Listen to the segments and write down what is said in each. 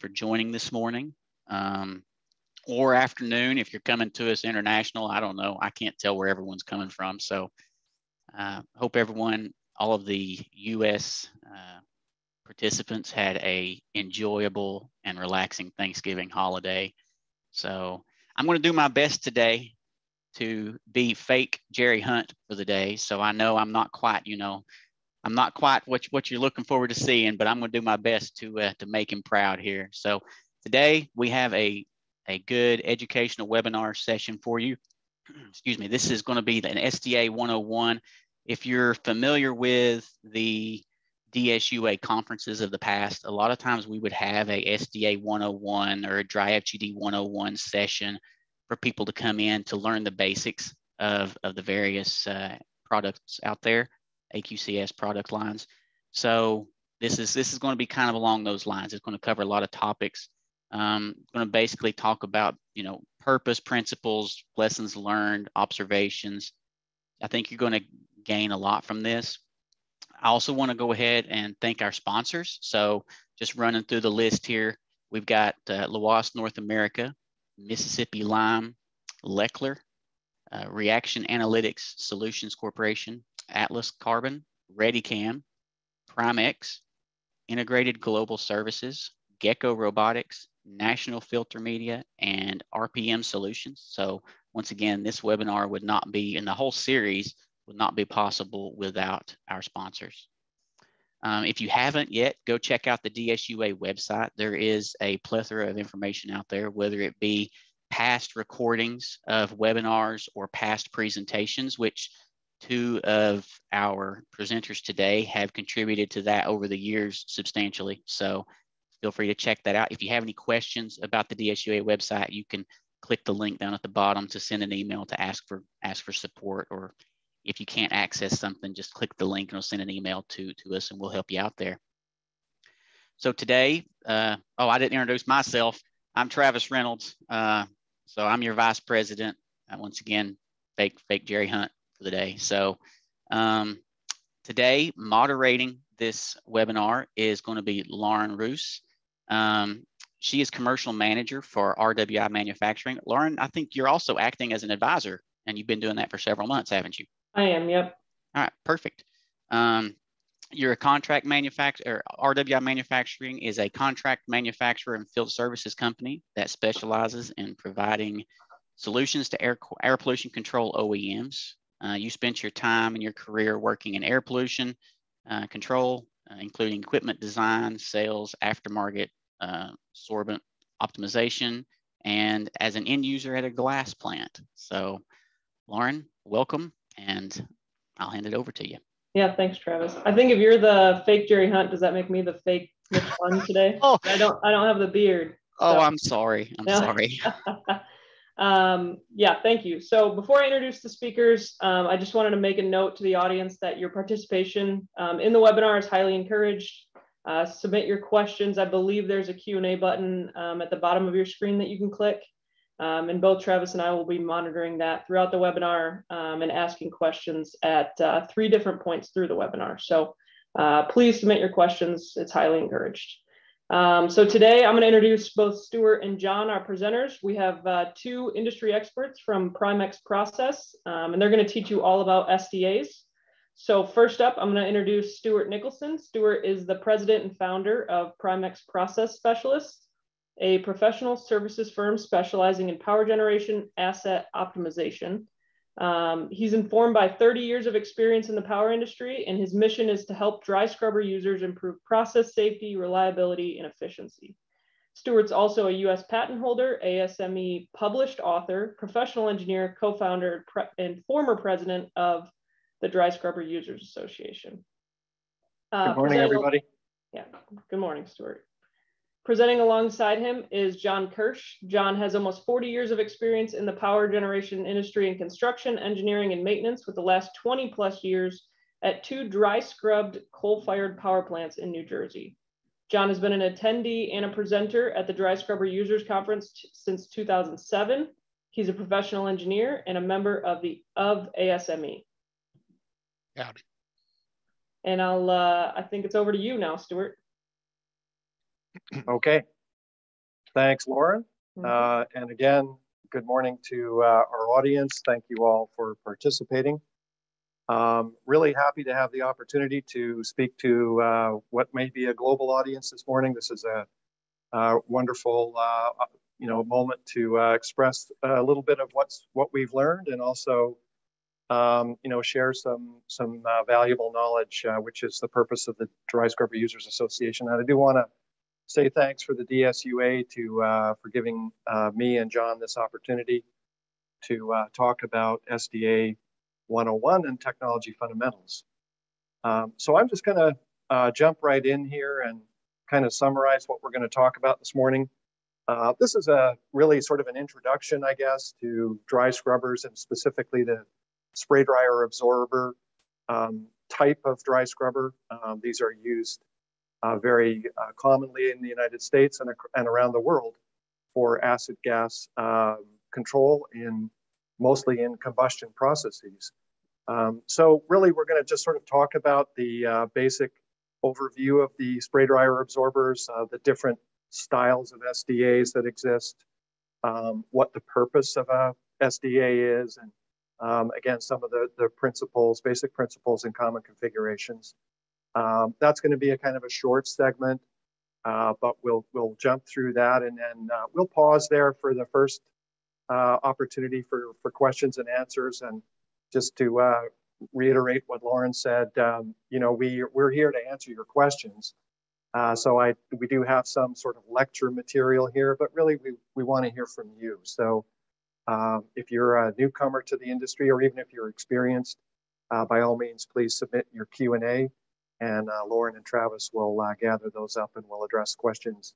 for joining this morning um, or afternoon if you're coming to us international. I don't know. I can't tell where everyone's coming from. So uh, hope everyone, all of the U.S. Uh, participants had a enjoyable and relaxing Thanksgiving holiday. So I'm going to do my best today to be fake Jerry Hunt for the day. So I know I'm not quite, you know, I'm not quite what, what you're looking forward to seeing, but I'm going to do my best to uh, to make him proud here. So today we have a a good educational webinar session for you. Excuse me. This is going to be an SDA 101. If you're familiar with the DSUA conferences of the past, a lot of times we would have a SDA 101 or a dry FGD 101 session for people to come in to learn the basics of, of the various uh, products out there, AQCS product lines. So this is this is going to be kind of along those lines. It's going to cover a lot of topics. Um, going to basically talk about you know purpose, principles, lessons learned, observations. I think you're going to gain a lot from this. I also want to go ahead and thank our sponsors. So just running through the list here, we've got uh, North America, Mississippi Lime, Lechler, uh, Reaction Analytics Solutions Corporation, Atlas Carbon, Redecam, Primex, Integrated Global Services, Gecko Robotics, National Filter Media, and RPM Solutions. So once again, this webinar would not be in the whole series would not be possible without our sponsors. Um, if you haven't yet, go check out the DSUA website. There is a plethora of information out there, whether it be past recordings of webinars or past presentations, which two of our presenters today have contributed to that over the years substantially. So feel free to check that out. If you have any questions about the DSUA website, you can click the link down at the bottom to send an email to ask for ask for support or if you can't access something, just click the link and it'll send an email to, to us and we'll help you out there. So today, uh, oh, I didn't introduce myself. I'm Travis Reynolds. Uh, so I'm your vice president. Uh, once again, fake, fake Jerry Hunt for the day. So um, today, moderating this webinar is going to be Lauren Roos. Um, she is commercial manager for RWI Manufacturing. Lauren, I think you're also acting as an advisor and you've been doing that for several months, haven't you? I am, yep. All right, perfect. Um, you're a contract manufacturer, RWI Manufacturing is a contract manufacturer and field services company that specializes in providing solutions to air, air pollution control OEMs. Uh, you spent your time and your career working in air pollution uh, control, uh, including equipment design, sales, aftermarket, uh, sorbent optimization, and as an end user at a glass plant. So, Lauren, welcome and I'll hand it over to you. Yeah, thanks, Travis. I think if you're the fake Jerry Hunt, does that make me the fake Mitch Fun today? oh, I don't. I don't have the beard. Oh, so. Oh, I'm sorry. I'm sorry. um, yeah, thank you. So before I introduce the speakers, um, I just wanted to make a note to the audience that your participation um, in the webinar is highly encouraged. Uh, submit your questions. I believe there's a Q&A button um, at the bottom of your screen that you can click. Um, and both Travis and I will be monitoring that throughout the webinar um, and asking questions at uh, three different points through the webinar. So uh, please submit your questions. It's highly encouraged. Um, so today I'm going to introduce both Stewart and John, our presenters. We have uh, two industry experts from Primex Process, um, and they're going to teach you all about SDAs. So first up, I'm going to introduce Stewart Nicholson. Stewart is the president and founder of Primex Process Specialists a professional services firm specializing in power generation asset optimization. Um, he's informed by 30 years of experience in the power industry, and his mission is to help dry scrubber users improve process safety, reliability, and efficiency. Stewart's also a US patent holder, ASME published author, professional engineer, co founder, and former president of the Dry Scrubber Users Association. Uh, good morning, everybody. Yeah, good morning, Stewart. Presenting alongside him is John Kersch. John has almost 40 years of experience in the power generation industry in construction, engineering, and maintenance, with the last 20 plus years at two dry scrubbed coal fired power plants in New Jersey. John has been an attendee and a presenter at the Dry Scrubber Users Conference since 2007. He's a professional engineer and a member of the of ASME. Howdy. And I'll, uh, I think it's over to you now, Stewart. Okay. Thanks, Lauren. Mm -hmm. uh, and again, good morning to uh, our audience. Thank you all for participating. Um, really happy to have the opportunity to speak to uh, what may be a global audience this morning. This is a, a wonderful, uh, you know, moment to uh, express a little bit of what's what we've learned, and also, um, you know, share some some uh, valuable knowledge, uh, which is the purpose of the Dry Scrubber Users Association. And I do want to say thanks for the DSUA to uh, for giving me and John this opportunity to talk about SDA 101 and technology fundamentals. Um, so I'm just going to uh, jump right in here and kind of summarize what we're going to talk about this morning. Uh, this is a really sort of an introduction, I guess, to dry scrubbers and specifically the spray dryer absorber um, type of dry scrubber. Um, these are used uh, very uh, commonly in the United States and, and around the world for acid gas um, control in mostly in combustion processes. Um, so really, we're going to just sort of talk about the uh, basic overview of the spray dryer absorbers, uh, the different styles of SDAs that exist, um, what the purpose of a SDA is, and um, again, some of the, the principles, basic principles and common configurations. Um, that's going to be a kind of a short segment, uh, but we'll we'll jump through that and then uh, we'll pause there for the first uh, opportunity for, for questions and answers. And just to uh, reiterate what Lauren said, um, you know, we, we're here to answer your questions. Uh, so I, we do have some sort of lecture material here, but really we, we want to hear from you. So um, if you're a newcomer to the industry, or even if you're experienced, uh, by all means, please submit your Q&A and uh, Lauren and Travis will uh, gather those up and we'll address questions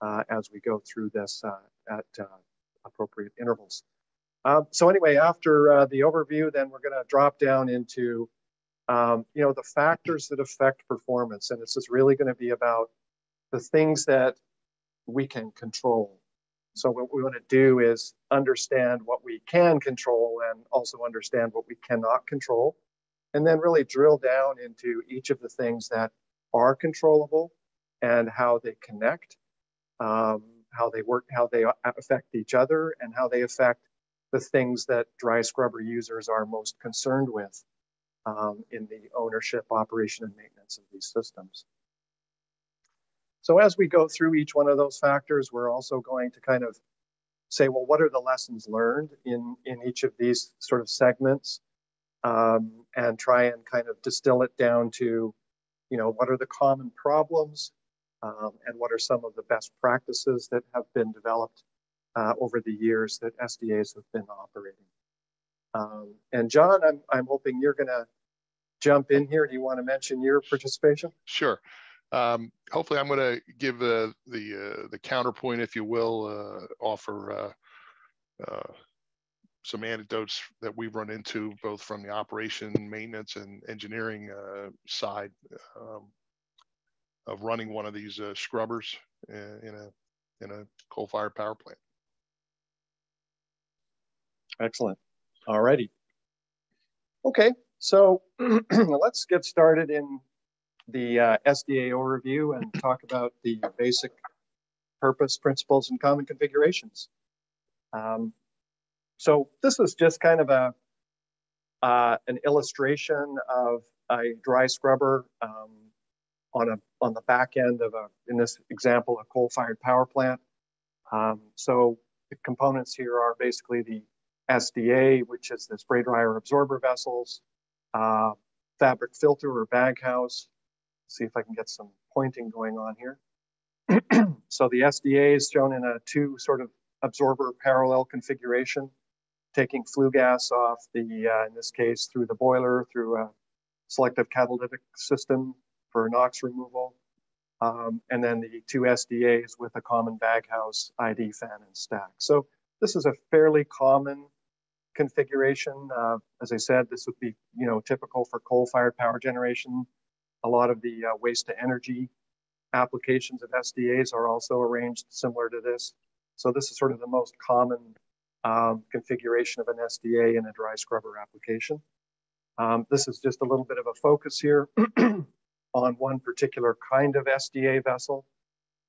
uh, as we go through this at appropriate intervals. Um, so anyway, after uh, the overview, then we're going to drop down into, um, you know, the factors that affect performance. And this is really going to be about the things that we can control. So what we want to do is understand what we can control and also understand what we cannot control. And then really drill down into each of the things that are controllable and how they connect. Um, how they work, how they affect each other, and how they affect the things that dry scrubber users are most concerned with um, in the ownership, operation, and maintenance of these systems. So as we go through each one of those factors, we're also going to kind of say, well, what are the lessons learned in, in each of these sort of segments? Um, and try and kind of distill it down to, you know, what are the common problems um, and what are some of the best practices that have been developed uh, over the years that SDAs have been operating. Um, and John, I'm, I'm hoping you're going to jump in here. Do you want to mention your participation? Sure. Um, hopefully, I'm going to give uh, the uh, the counterpoint, if you will, uh, offer uh, uh, some anecdotes that we've run into both from the operation, maintenance, and engineering side. Um, of running one of these uh, scrubbers in a in a coal-fired power plant. Excellent. All righty. Okay, so let's get started in the uh, SDA overview and talk about the basic purpose, principles, and common configurations. Um, so this is just kind of a uh, an illustration of a dry scrubber. Um, on a on the back end of a, in this example, a coal-fired power plant. Um, so the components here are basically the SDA, which is the spray dryer absorber vessels, uh, fabric filter or bag house. See if I can get some pointing going on here. so the SDA is shown in a two sort of absorber parallel configuration, taking flue gas off the, uh, in this case, through the boiler, through a selective catalytic system for NOx removal. Um, and then the two SDAs with a common baghouse, ID fan, and stack. So this is a fairly common configuration. Uh, as I said, this would be you know typical for coal-fired power generation. A lot of the uh, waste to energy applications of SDAs are also arranged similar to this. So this is sort of the most common um, configuration of an SDA in a dry scrubber application. Um, this is just a little bit of a focus here. on one particular kind of SDA vessel.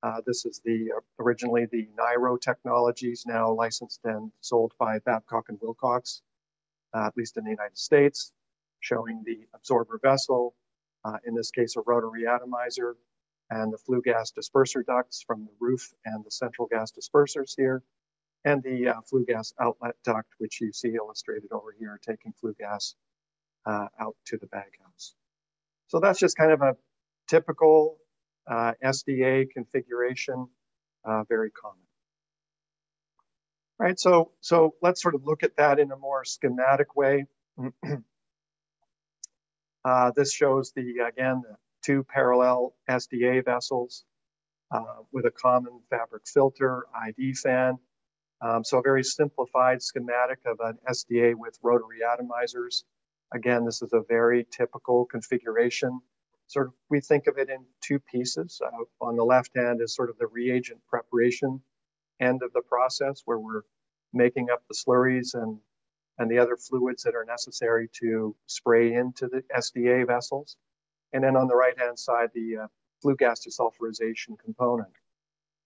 Uh, this is the uh, originally the NIRO technologies, now licensed and sold by Babcock and Wilcox, uh, at least in the United States, showing the absorber vessel, uh, in this case a rotary atomizer, and the flue gas disperser ducts from the roof and the central gas dispersers here, and the uh, flue gas outlet duct, which you see illustrated over here, taking flue gas uh, out to the bag house. So that's just kind of a typical uh, SDA configuration, uh, very common. All right, so, so let's sort of look at that in a more schematic way. uh, this shows the, again, the two parallel SDA vessels uh, with a common fabric filter, ID fan. Um, so a very simplified schematic of an SDA with rotary atomizers. Again, this is a very typical configuration. Sort of, we think of it in two pieces. Uh, on the left hand is sort of the reagent preparation end of the process where we're making up the slurries and, and the other fluids that are necessary to spray into the SDA vessels. And then on the right hand side, the uh, flue gas desulfurization component.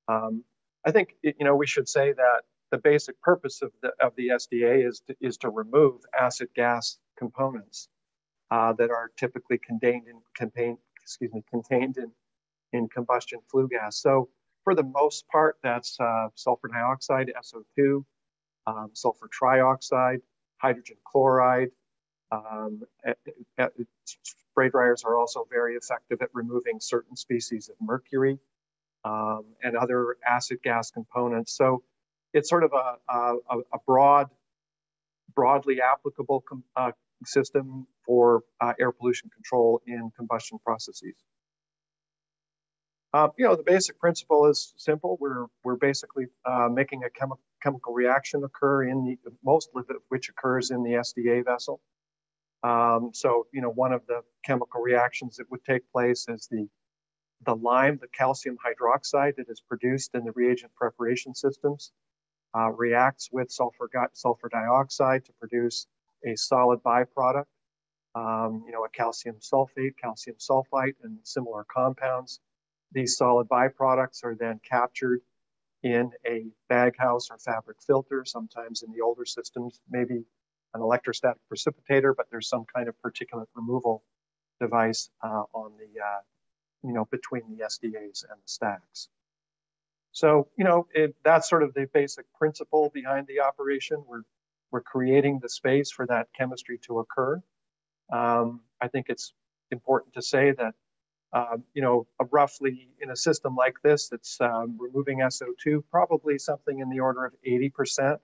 Um, I think, you know, we should say that the basic purpose of the, of the SDA is to, is to remove acid gas components uh, that are typically contained in contain, excuse me, contained in, in combustion flue gas. So for the most part, that's uh, sulfur dioxide, SO2, um, sulfur trioxide, hydrogen chloride. Um, spray dryers are also very effective at removing certain species of mercury um, and other acid gas components. So it's sort of a, a, a broad, broadly applicable uh, system for uh, air pollution control in combustion processes. Uh, you know, the basic principle is simple. We're, we're basically uh, making a chemi chemical reaction occur in the, most of which occurs in the SDA vessel. Um, so, you know, one of the chemical reactions that would take place is the, the lime, the calcium hydroxide that is produced in the reagent preparation systems, uh, reacts with sulfur, sulfur dioxide to produce a solid byproduct, um, you know, a calcium sulfate, calcium sulfite, and similar compounds. These solid byproducts are then captured in a bag house or fabric filter, sometimes in the older systems, maybe an electrostatic precipitator, but there's some kind of particulate removal device uh, on the, uh, you know, between the SDAs and the stacks. So, you know, it, that's sort of the basic principle behind the operation. We're we're creating the space for that chemistry to occur. Um, I think it's important to say that, uh, you know, roughly in a system like this that's um, removing SO2, probably something in the order of 80%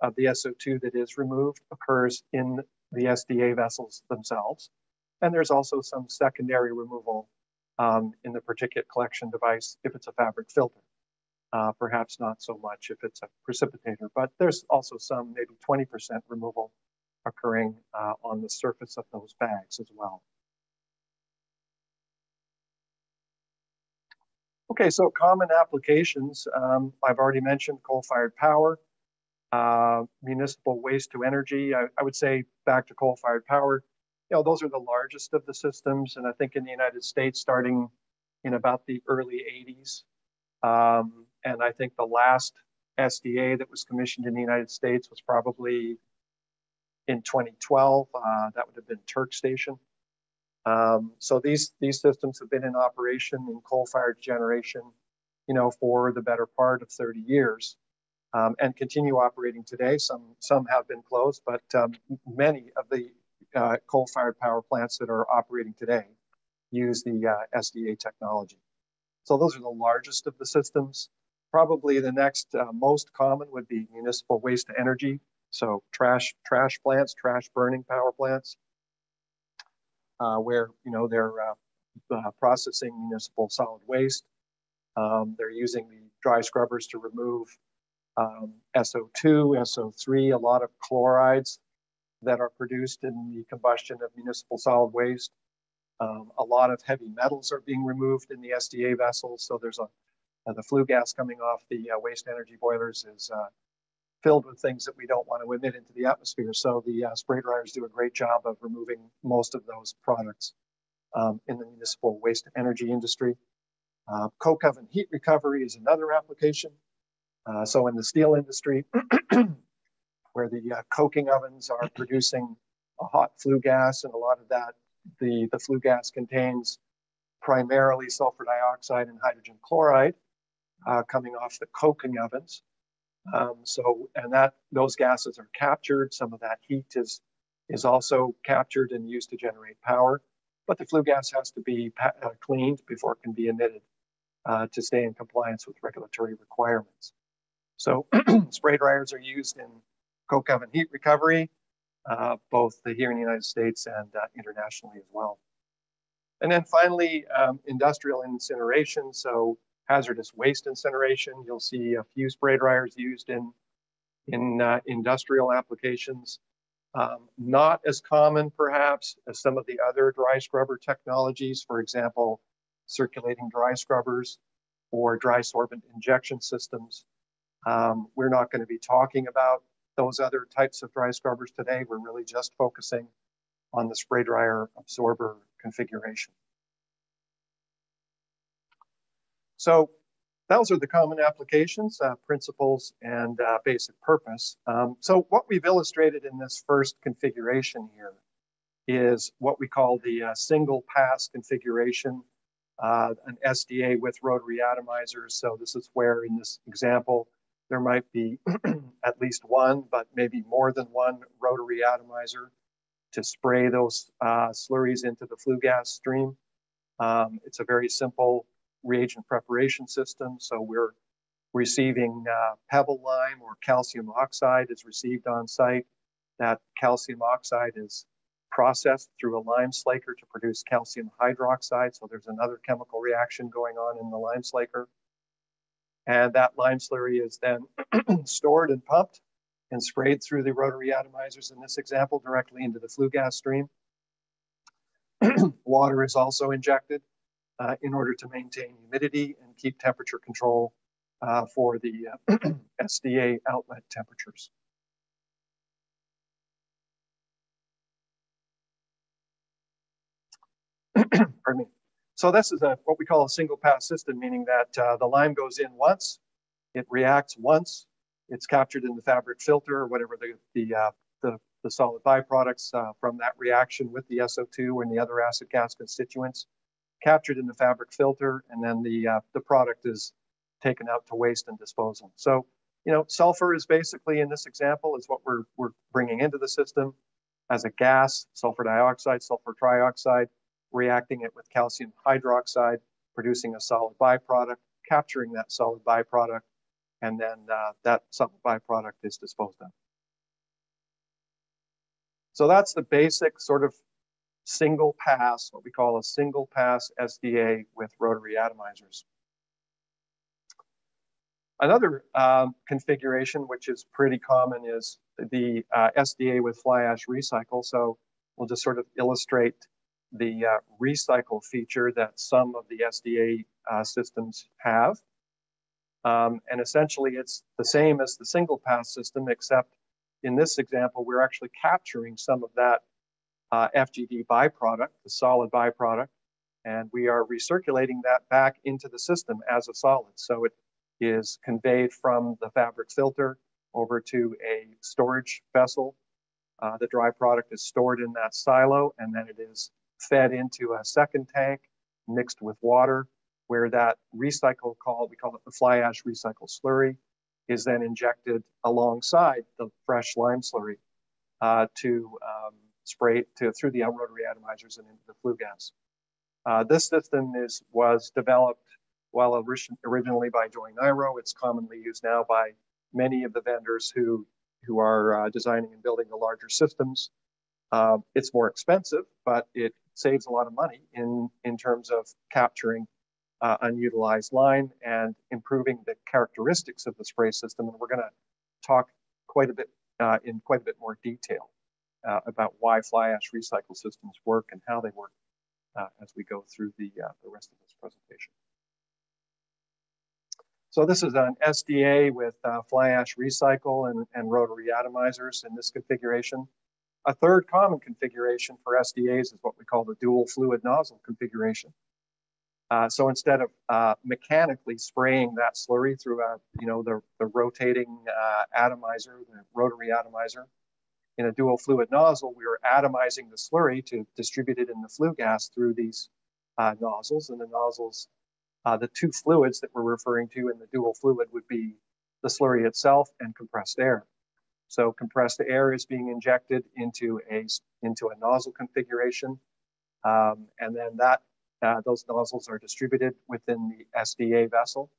of the SO2 that is removed occurs in the SDA vessels themselves. And there's also some secondary removal um, in the particulate collection device if it's a fabric filter uh, perhaps not so much if it's a precipitator, but there's also some maybe 20% removal occurring uh, on the surface of those bags as well. Okay, so common applications. Um, I've already mentioned coal-fired power, uh, municipal waste to energy. I, I, would say back to coal-fired power. You know, those are the largest of the systems, and I think in the United States, starting in about the early 80s, um, and I think the last SDA that was commissioned in the United States was probably in 2012. Uh, that would have been Turk Station. Um, so these these systems have been in operation in coal-fired generation, you know, for the better part of 30 years, um, and continue operating today. Some some have been closed, but um, many of the uh, coal-fired power plants that are operating today use the uh, SDA technology. So those are the largest of the systems. Probably the next uh, most common would be municipal waste to energy. So trash, trash plants, trash burning power plants, uh, where you know they're uh, uh processing municipal solid waste. Um, they're using the dry scrubbers to remove um, SO2, SO3, a lot of chlorides that are produced in the combustion of municipal solid waste. Um, a lot of heavy metals are being removed in the SDA vessels, so there's a the flue gas coming off the uh, waste energy boilers is uh, filled with things that we don't want to emit into the atmosphere. So the uh, spray dryers do a great job of removing most of those products um, in the municipal waste energy industry. Uh, coke oven heat recovery is another application. Uh, so in the steel industry, where the uh, coking ovens are producing a hot flue gas, and a lot of that, the, the flue gas contains primarily sulfur dioxide and hydrogen chloride uh, coming off the coking ovens. Um, so, and that those gases are captured. Some of that heat is is also captured and used to generate power, but the flue gas has to be uh, cleaned before it can be emitted uh, to stay in compliance with regulatory requirements. So, spray dryers are used in coke oven heat recovery, uh, both here in the United States and uh, internationally as well. And then finally, um, industrial incineration. So hazardous waste incineration. You'll see a few spray dryers used in, in uh, industrial applications. Um, not as common perhaps as some of the other dry scrubber technologies, for example, circulating dry scrubbers or dry sorbent injection systems. Um, we're not going to be talking about those other types of dry scrubbers today. We're really just focusing on the spray dryer absorber configuration. So those are the common applications, uh, principles, and uh, basic purpose. Um, so what we've illustrated in this first configuration here is what we call the uh, single pass configuration, uh, an SDA with rotary atomizers. So this is where in this example, there might be at least one, but maybe more than one rotary atomizer to spray those uh, slurries into the flue gas stream. Um, it's a very simple reagent preparation system. So we're receiving uh, pebble lime or calcium oxide is received on site. That calcium oxide is processed through a lime slaker to produce calcium hydroxide. So there's another chemical reaction going on in the lime slaker. And that lime slurry is then stored and pumped and sprayed through the rotary atomizers in this example directly into the flue gas stream. Water is also injected uh, in order to maintain humidity and keep temperature control uh, for the uh, SDA outlet temperatures. Pardon me. So this is a, what we call a single pass system, meaning that uh, the lime goes in once, it reacts once, it's captured in the fabric filter or whatever the, the, uh, the, the, solid byproducts uh, from that reaction with the SO2 and the other acid gas constituents, captured in the fabric filter, and then the, uh, the product is taken out to waste and disposal. So, you know, sulfur is basically in this example is what we're, we're bringing into the system as a gas, sulfur dioxide, sulfur trioxide, reacting it with calcium hydroxide, producing a solid byproduct, capturing that solid byproduct, and then uh, that solid byproduct is disposed of. So that's the basic sort of single pass, what we call a single pass SDA with rotary atomizers. Another um, configuration, which is pretty common, is the uh, SDA with fly ash recycle. So we'll just sort of illustrate the uh, recycle feature that some of the SDA uh, systems have. Um, and essentially, it's the same as the single pass system, except in this example, we're actually capturing some of that uh, FGD byproduct, the solid byproduct, and we are recirculating that back into the system as a solid. So it is conveyed from the fabric filter over to a storage vessel. Uh, the dry product is stored in that silo, and then it is fed into a second tank mixed with water, where that recycle call, we call it the fly ash recycle slurry, is then injected alongside the fresh lime slurry uh, to um, spray to, through the rotary atomizers and into the flue gas. Uh, this system is, was developed well originally by Joy Niro. It's commonly used now by many of the vendors who, who are uh, designing and building the larger systems. Uh, it's more expensive, but it saves a lot of money in, in terms of capturing uh, unutilized lime and improving the characteristics of the spray system. And we're going to talk quite a bit uh, in quite a bit more detail uh, about why fly ash recycle systems work and how they work uh, as we go through the, uh, the rest of this presentation. So this is an SDA with uh, fly ash recycle and, and rotary atomizers in this configuration. A third common configuration for SDAs is what we call the dual fluid nozzle configuration. Uh, so instead of uh, mechanically spraying that slurry through a, you know, the, the rotating uh, atomizer, the rotary atomizer, in a dual fluid nozzle, we were atomizing the slurry to distribute it in the flue gas through these uh, nozzles. And the nozzles, uh, the two fluids that we're referring to in the dual fluid would be the slurry itself and compressed air. So compressed air is being injected into a, into a nozzle configuration. Um, and then that uh, those nozzles are distributed within the SDA vessel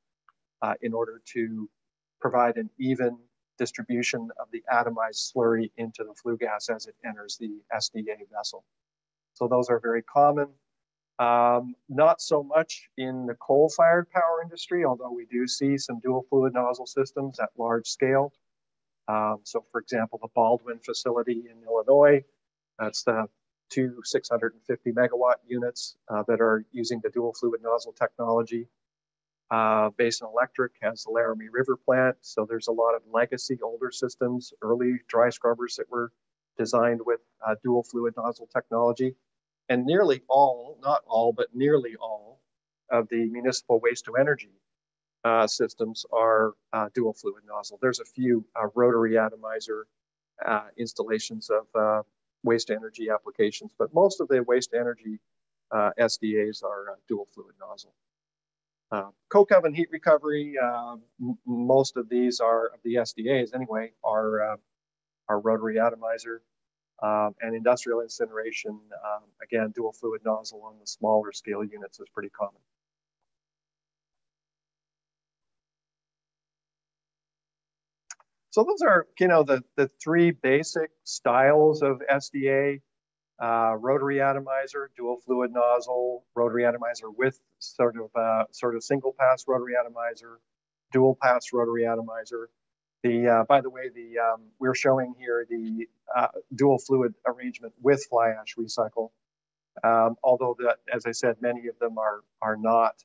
uh, in order to provide an even distribution of the atomized slurry into the flue gas as it enters the SDA vessel. So those are very common. Um, not so much in the coal-fired power industry, although we do see some dual fluid nozzle systems at large scale. Um, so for example, the Baldwin facility in Illinois, that's the two 650 megawatt units uh, that are using the dual fluid nozzle technology. Uh, Basin Electric has the Laramie River plant, so there's a lot of legacy older systems, early dry scrubbers that were designed with uh, dual fluid nozzle technology. And nearly all, not all, but nearly all of the municipal waste to energy uh, systems are uh, dual fluid nozzle. There's a few uh, rotary atomizer uh, installations of waste energy applications, but most of the waste energy SDAs are dual fluid nozzle. Coke oven heat recovery, most of these are, of the SDAs anyway, are, are rotary atomizer. Um, and industrial incineration, um, again, dual fluid nozzle on the smaller scale units is pretty common. So those are, you know, the, the three basic styles of SDA, uh, rotary atomizer, dual fluid nozzle, rotary atomizer with sort of uh, sort of single pass rotary atomizer, dual pass rotary atomizer. The uh, by the way, the um, we're showing here the uh, dual fluid arrangement with fly ash recycle. Um, although that, as I said, many of them are are not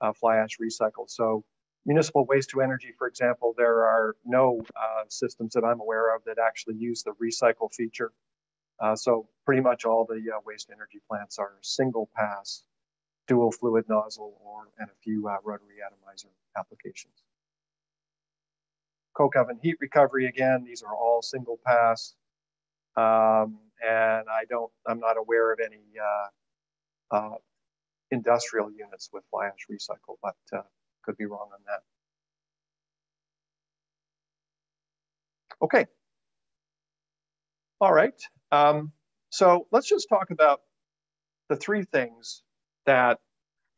uh, fly ash recycled. So municipal waste to energy, for example, there are no uh, systems that I'm aware of that actually use the recycle feature. Uh, so pretty much all the uh, waste energy plants are single pass, dual fluid nozzle, or and a few uh, rotary atomizer applications. Coke oven heat recovery, again, these are all single pass. Um, and I don't, I'm not aware of any uh, uh, industrial units with fly ash recycle, but could be wrong on that. Okay. All right. Um, so let's just talk about the three things that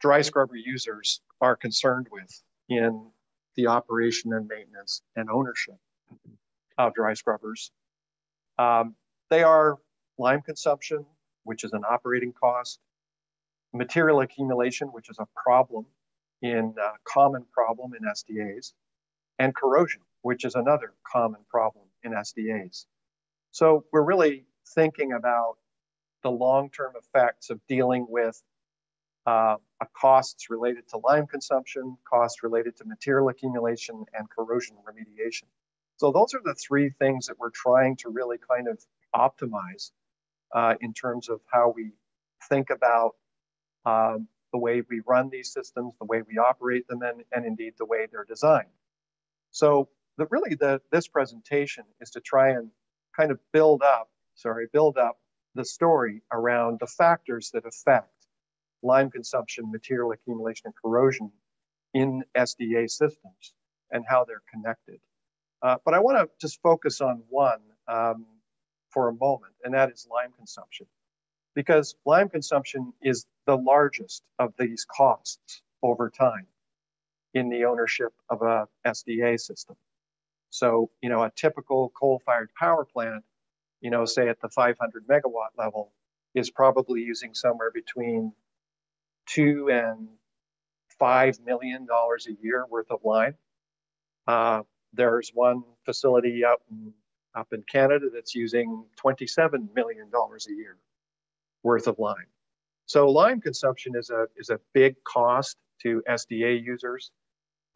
dry scrubber users are concerned with in the operation and maintenance and ownership of dry scrubbers. Um, they are lime consumption, which is an operating cost, material accumulation, which is a problem in uh, common problem in SDAs, and corrosion, which is another common problem in SDAs. So we're really thinking about the long-term effects of dealing with uh, costs related to lime consumption, costs related to material accumulation, and corrosion remediation. So those are the three things that we're trying to really kind of optimize uh, in terms of how we think about um, the way we run these systems, the way we operate them, and, and indeed the way they're designed. So the, really the, this presentation is to try and kind of build up, sorry, build up the story around the factors that affect lime consumption, material accumulation, and corrosion in SDA systems and how they're connected. Uh, but I want to just focus on one um, for a moment, and that is lime consumption because lime consumption is the largest of these costs over time in the ownership of a SDA system. So, you know, a typical coal-fired power plant, you know, say at the 500 megawatt level, is probably using somewhere between two and five million dollars a year worth of lime. Uh, there's one facility up in, up in Canada that's using 27 million dollars a year worth of lime. So lime consumption is a, is a big cost to SDA users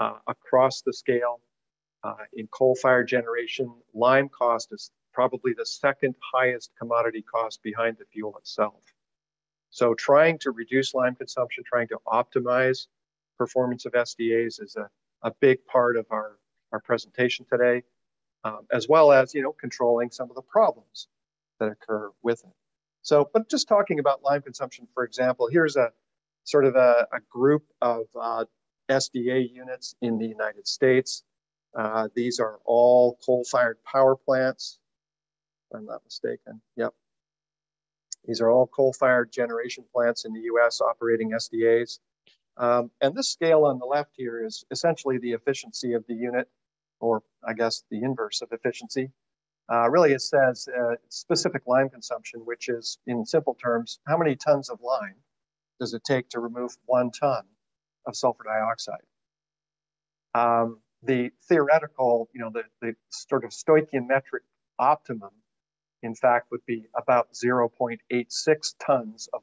uh, across the scale. Uh, in coal-fired generation, lime cost is probably the second highest commodity cost behind the fuel itself. So trying to reduce lime consumption, trying to optimize performance of SDAs is a, a big part of our, our presentation today, um, as well as, you know, controlling some of the problems that occur with it. So, but just talking about lime consumption, for example, here's a sort of a, a group of uh, SDA units in the United States. Uh, these are all coal-fired power plants, I'm not mistaken. Yep. These are all coal-fired generation plants in the US operating SDAs. Um, and this scale on the left here is essentially the efficiency of the unit, or I guess the inverse of efficiency. Uh, really, it says uh, specific lime consumption, which is, in simple terms, how many tons of lime does it take to remove one ton of sulfur dioxide? Um, the theoretical, you know, the, the sort of stoichiometric optimum, in fact, would be about 0.86 tons of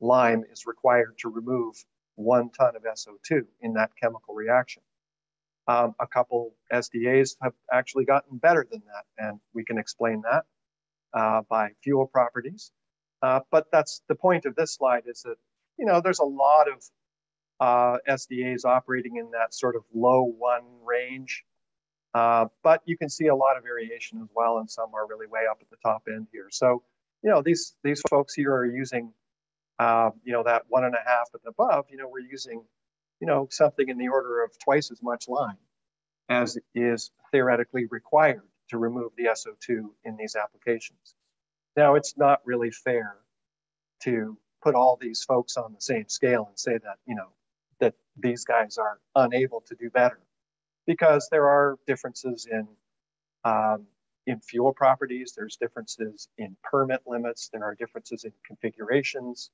lime is required to remove one ton of SO2 in that chemical reaction. Um, a couple SDAs have actually gotten better than that, and we can explain that uh, by fuel properties. Uh, but that's the point of this slide is that, you know, there's a lot of uh, SDAs operating in that sort of low one range. Uh, but you can see a lot of variation as well, and some are really way up at the top end here. So, you know, these these folks here are using, uh, you know, that one and a half and above. You know, we're using you know, something in the order of twice as much lime as is theoretically required to remove the SO2 in these applications. Now, it's not really fair to put all these folks on the same scale and say that, you know, that these guys are unable to do better because there are differences in um, in fuel properties, there's differences in permit limits, there are differences in configurations,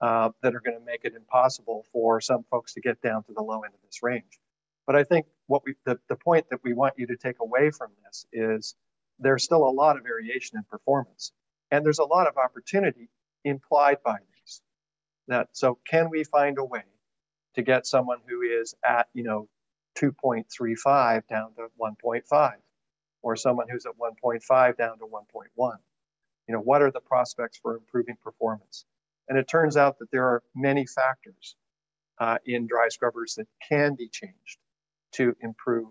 uh, that are going to make it impossible for some folks to get down to the low end of this range. But I think what we the, the point that we want you to take away from this is there's still a lot of variation in performance. And there's a lot of opportunity implied by these. That so can we find a way to get someone who is at, you know, 2.35 down to 1.5, or someone who's at 1.5 down to 1.1? You know, what are the prospects for improving performance? And it turns out that there are many factors uh, in dry scrubbers that can be changed to improve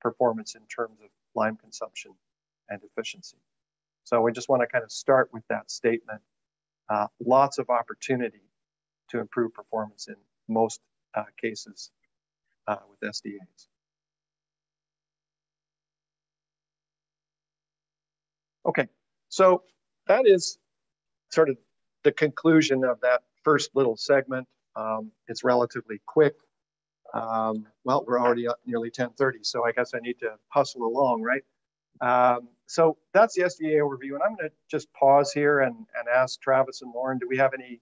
performance in terms of lime consumption and efficiency. So we just want to kind of start with that statement. Uh, lots of opportunity to improve performance in most uh, cases uh, with SDAs. Okay, so that is sort of the conclusion of that first little segment. Um, it's relatively quick. Um, well, we're already up nearly 1030, so I guess I need to hustle along, right? Um, so that's the SDA overview, and I'm going to just pause here and, and ask Travis and Lauren, do we have any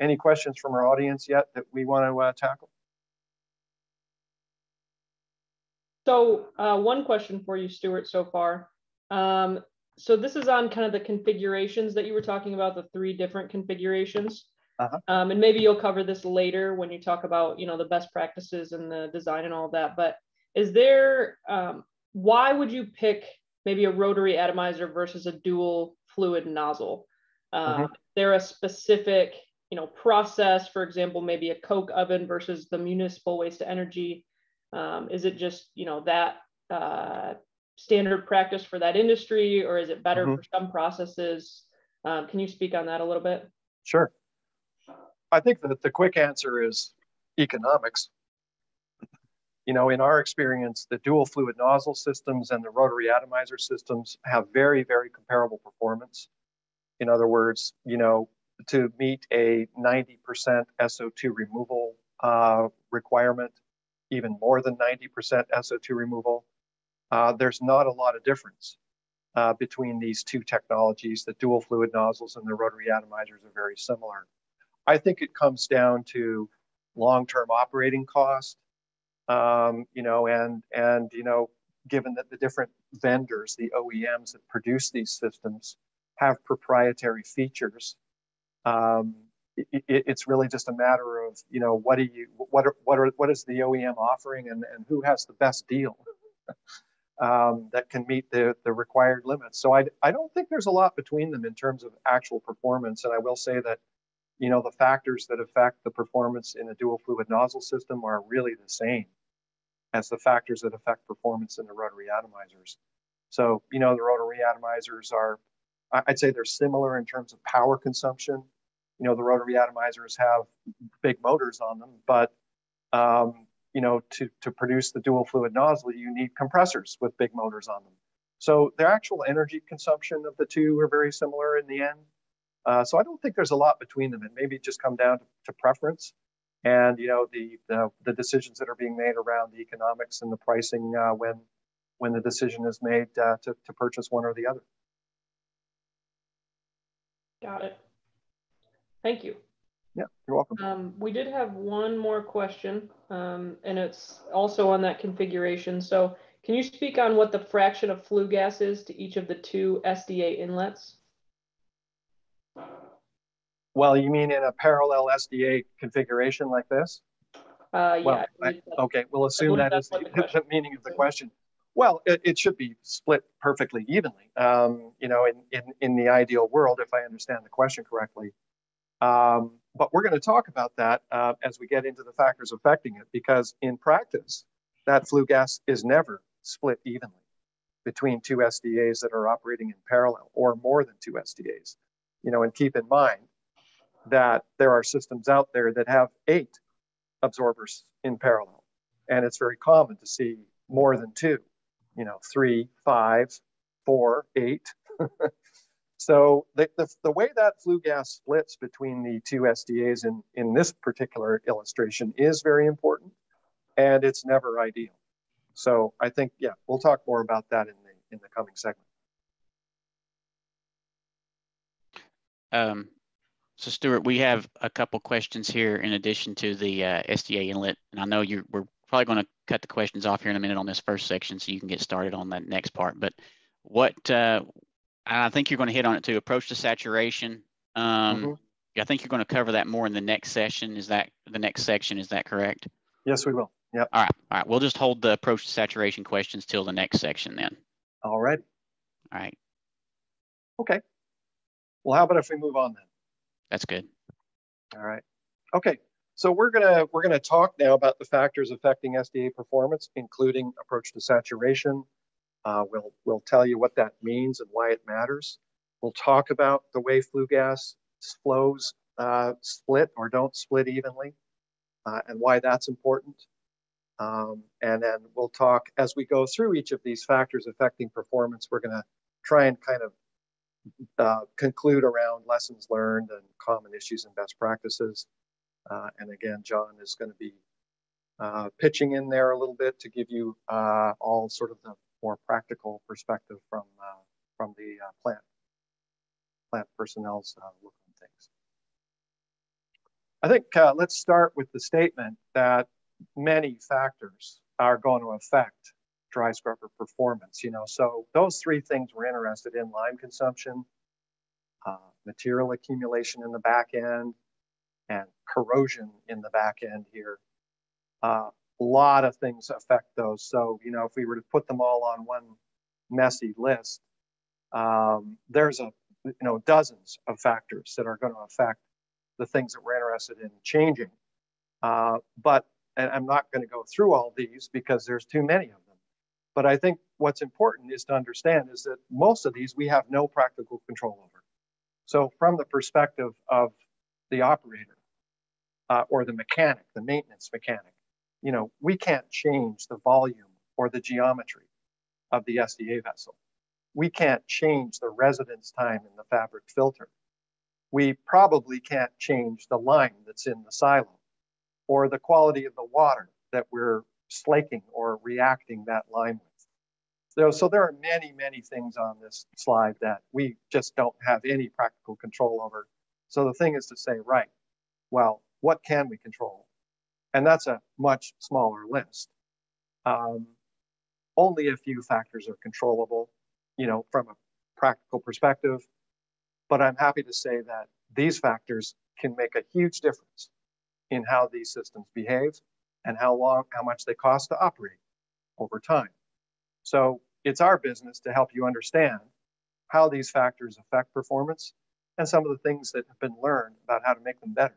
any questions from our audience yet that we want to uh, tackle? So uh, one question for you, Stewart, so far. Um, so this is on kind of the configurations that you were talking about, the three different configurations. Uh-huh. Um, and maybe you'll cover this later when you talk about, you know, the best practices and the design and all that. But is there, um, why would you pick maybe a rotary atomizer versus a dual fluid nozzle? Uh. There a specific, you know, process, for example, maybe a coke oven versus the municipal waste to energy? Um, is it just, you know, that uh, standard practice for that industry, or is it better mm-hmm. for some processes? Um, can you speak on that a little bit? Sure. I think that the quick answer is economics. You know, in our experience, the dual fluid nozzle systems and the rotary atomizer systems have very, very comparable performance. In other words, you know, to meet a 90% SO2 removal uh, requirement, even more than 90% SO2 removal, uh, there's not a lot of difference uh, between these two technologies. The dual fluid nozzles and the rotary atomizers are very similar. I think it comes down to long-term operating cost, um, you know, and and you know, given that the different vendors, the OEMs that produce these systems, have proprietary features. Um, it, it's really just a matter of you know what do you what are, what are what is the OEM offering and, and who has the best deal um, that can meet the, the required limits. So I, I don't think there's a lot between them in terms of actual performance. And I will say that, you know, the factors that affect the performance in a dual fluid nozzle system are really the same as the factors that affect performance in the rotary atomizers. So, you know, the rotary atomizers are, I'd say they're similar in terms of power consumption. You know, the rotary atomizers have big motors on them, but, um, you know, to, to produce the dual fluid nozzle, you need compressors with big motors on them. So the actual energy consumption of the two are very similar in the end. Uh, so I don't think there's a lot between them. and maybe just come down to, to preference and you know the, the, the decisions that are being made around the economics and the pricing uh, when when the decision is made uh, to, to purchase one or the other. Got it. Thank you. Yeah, you're welcome. Um, we did have one more question, um, and it's also on that configuration. So can you speak on what the fraction of flue gas is to each of the two SDA inlets? Well, you mean in a parallel SDA configuration like this? Uh, well, yeah. I, okay, we'll assume that is the, the, meaning of the question. Well, it, it, should be split perfectly evenly. Um, you know, in, in, in the ideal world, if I understand the question correctly. Um, but we're going to talk about that uh, as we get into the factors affecting it, because in practice, that flue gas is never split evenly between two SDAs that are operating in parallel or more than two SDAs. You know, and keep in mind, that there are systems out there that have eight absorbers in parallel. And it's very common to see more than two, you know, three, five, four, eight. so the, the, the, way that flue gas splits between the two SDAs in, in this particular illustration is very important and it's never ideal. So I think, yeah, we'll talk more about that in the, in the coming segment. Um, so Stewart, we have a couple questions here in addition to the uh, SDA inlet. And I know you're, we're probably going to cut the questions off here in a minute on this first section so you can get started on that next part. But what, uh, I think you're going to hit on it too, approach to saturation. Um, mm-hmm. I think you're going to cover that more in the next session. Is that the next section? Is that correct? Yes, we will. Yep. All right. All right. We'll just hold the approach to saturation questions till the next section then. All right. All right. Okay. Well, how about if we move on then? That's good. All right. Okay. So we're gonna we're gonna talk now about the factors affecting SDA performance, including approach to saturation. Uh, we'll we'll tell you what that means and why it matters. We'll talk about the way flue gas flows uh, split or don't split evenly, uh, and why that's important. Um, and then we'll talk as we go through each of these factors affecting performance. We're going to try and kind of uh, conclude around lessons learned and common issues and best practices. Uh, and again, John is going to be uh, pitching in there a little bit to give you uh, all sort of the more practical perspective from uh, from the uh, plant plant personnel's look on things. I think let's start with the statement that many factors are going to affect dry scrubber performance. You know, so those three things we're interested in: lime consumption, uh, material accumulation in the back end, and corrosion in the back end here. Uh, a lot of things affect those. So you know, if we were to put them all on one messy list, um, there's a you know dozens of factors that are going to affect the things that we're interested in changing. Uh, but and I'm not going to go through all these because there's too many of them. But I think what's important is to understand is that most of these we have no practical control over. So from the perspective of the operator uh, or the mechanic, the maintenance mechanic, you know, we can't change the volume or the geometry of the SDA vessel. We can't change the residence time in the fabric filter. We probably can't change the lime that's in the silo or the quality of the water that we're slaking or reacting that lime with. So, so there are many, many things on this slide that we just don't have any practical control over. So the thing is to say, right, well, what can we control? And that's a much smaller list. Um, only a few factors are controllable, you know, from a practical perspective. But I'm happy to say that these factors can make a huge difference in how these systems behave and how long, how much they cost to operate over time. So it's our business to help you understand how these factors affect performance and some of the things that have been learned about how to make them better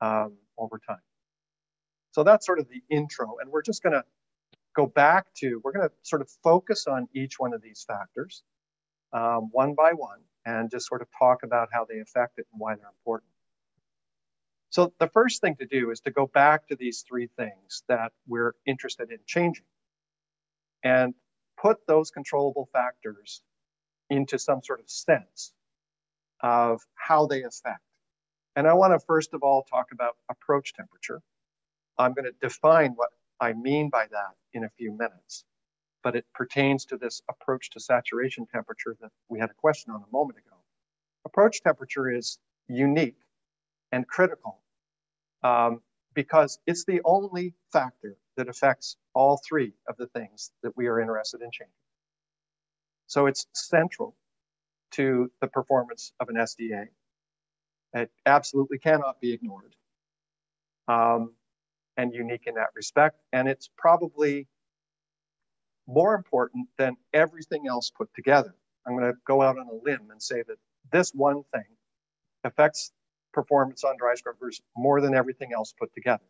um, over time. So that's sort of the intro. And we're just going to go back to, we're going to sort of focus on each one of these factors um, one by one and just sort of talk about how they affect it and why they're important. So the first thing to do is to go back to these three things that we're interested in changing and put those controllable factors into some sort of sense of how they affect. And I want to first of all talk about approach temperature. I'm going to define what I mean by that in a few minutes, but it pertains to this approach to saturation temperature that we had a question on a moment ago. Approach temperature is unique and critical um, because it's the only factor that affects all three of the things that we are interested in changing. So it's central to the performance of an SDA. It absolutely cannot be ignored um, and unique in that respect. And it's probably more important than everything else put together. I'm going to go out on a limb and say that this one thing affects performance on dry scrubbers more than everything else put together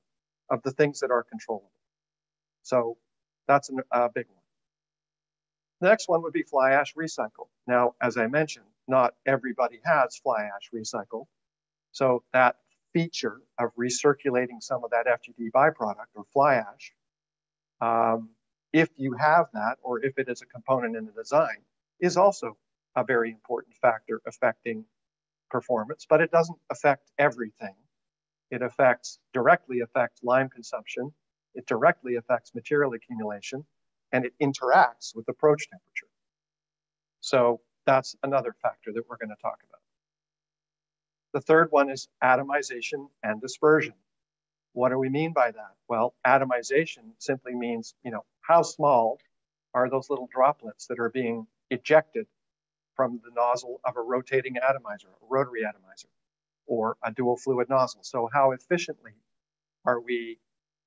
of the things that are controllable. So that's a big one. The next one would be fly ash recycle. Now, as I mentioned, not everybody has fly ash recycle. So that feature of recirculating some of that FGD byproduct or fly ash, um, if you have that or if it is a component in the design, is also a very important factor affecting performance, but it doesn't affect everything. It affects, directly affects lime consumption. It directly affects material accumulation and it interacts with approach temperature. So that's another factor that we're going to talk about. The third one is atomization and dispersion. What do we mean by that? Well, atomization simply means, you know, how small are those little droplets that are being ejected from the nozzle of a rotating atomizer, a rotary atomizer, or a dual fluid nozzle. So how efficiently are we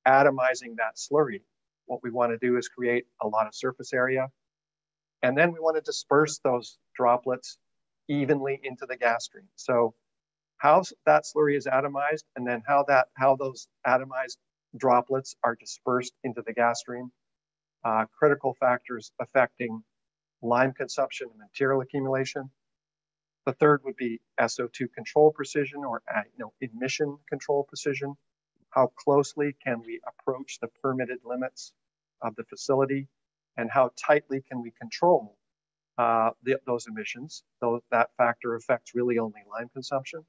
atomizing that slurry what we want to do is create a lot of surface area. And then we want to disperse those droplets evenly into the gas stream. So how that slurry is atomized and then how that how those atomized droplets are dispersed into the gas stream, uh, critical factors affecting lime consumption and material accumulation. The third would be SO2 control precision or uh, you know, emission control precision. How closely can we approach the permitted limits of the facility? And how tightly can we control uh, the, those emissions? Though that factor affects really only lime consumption.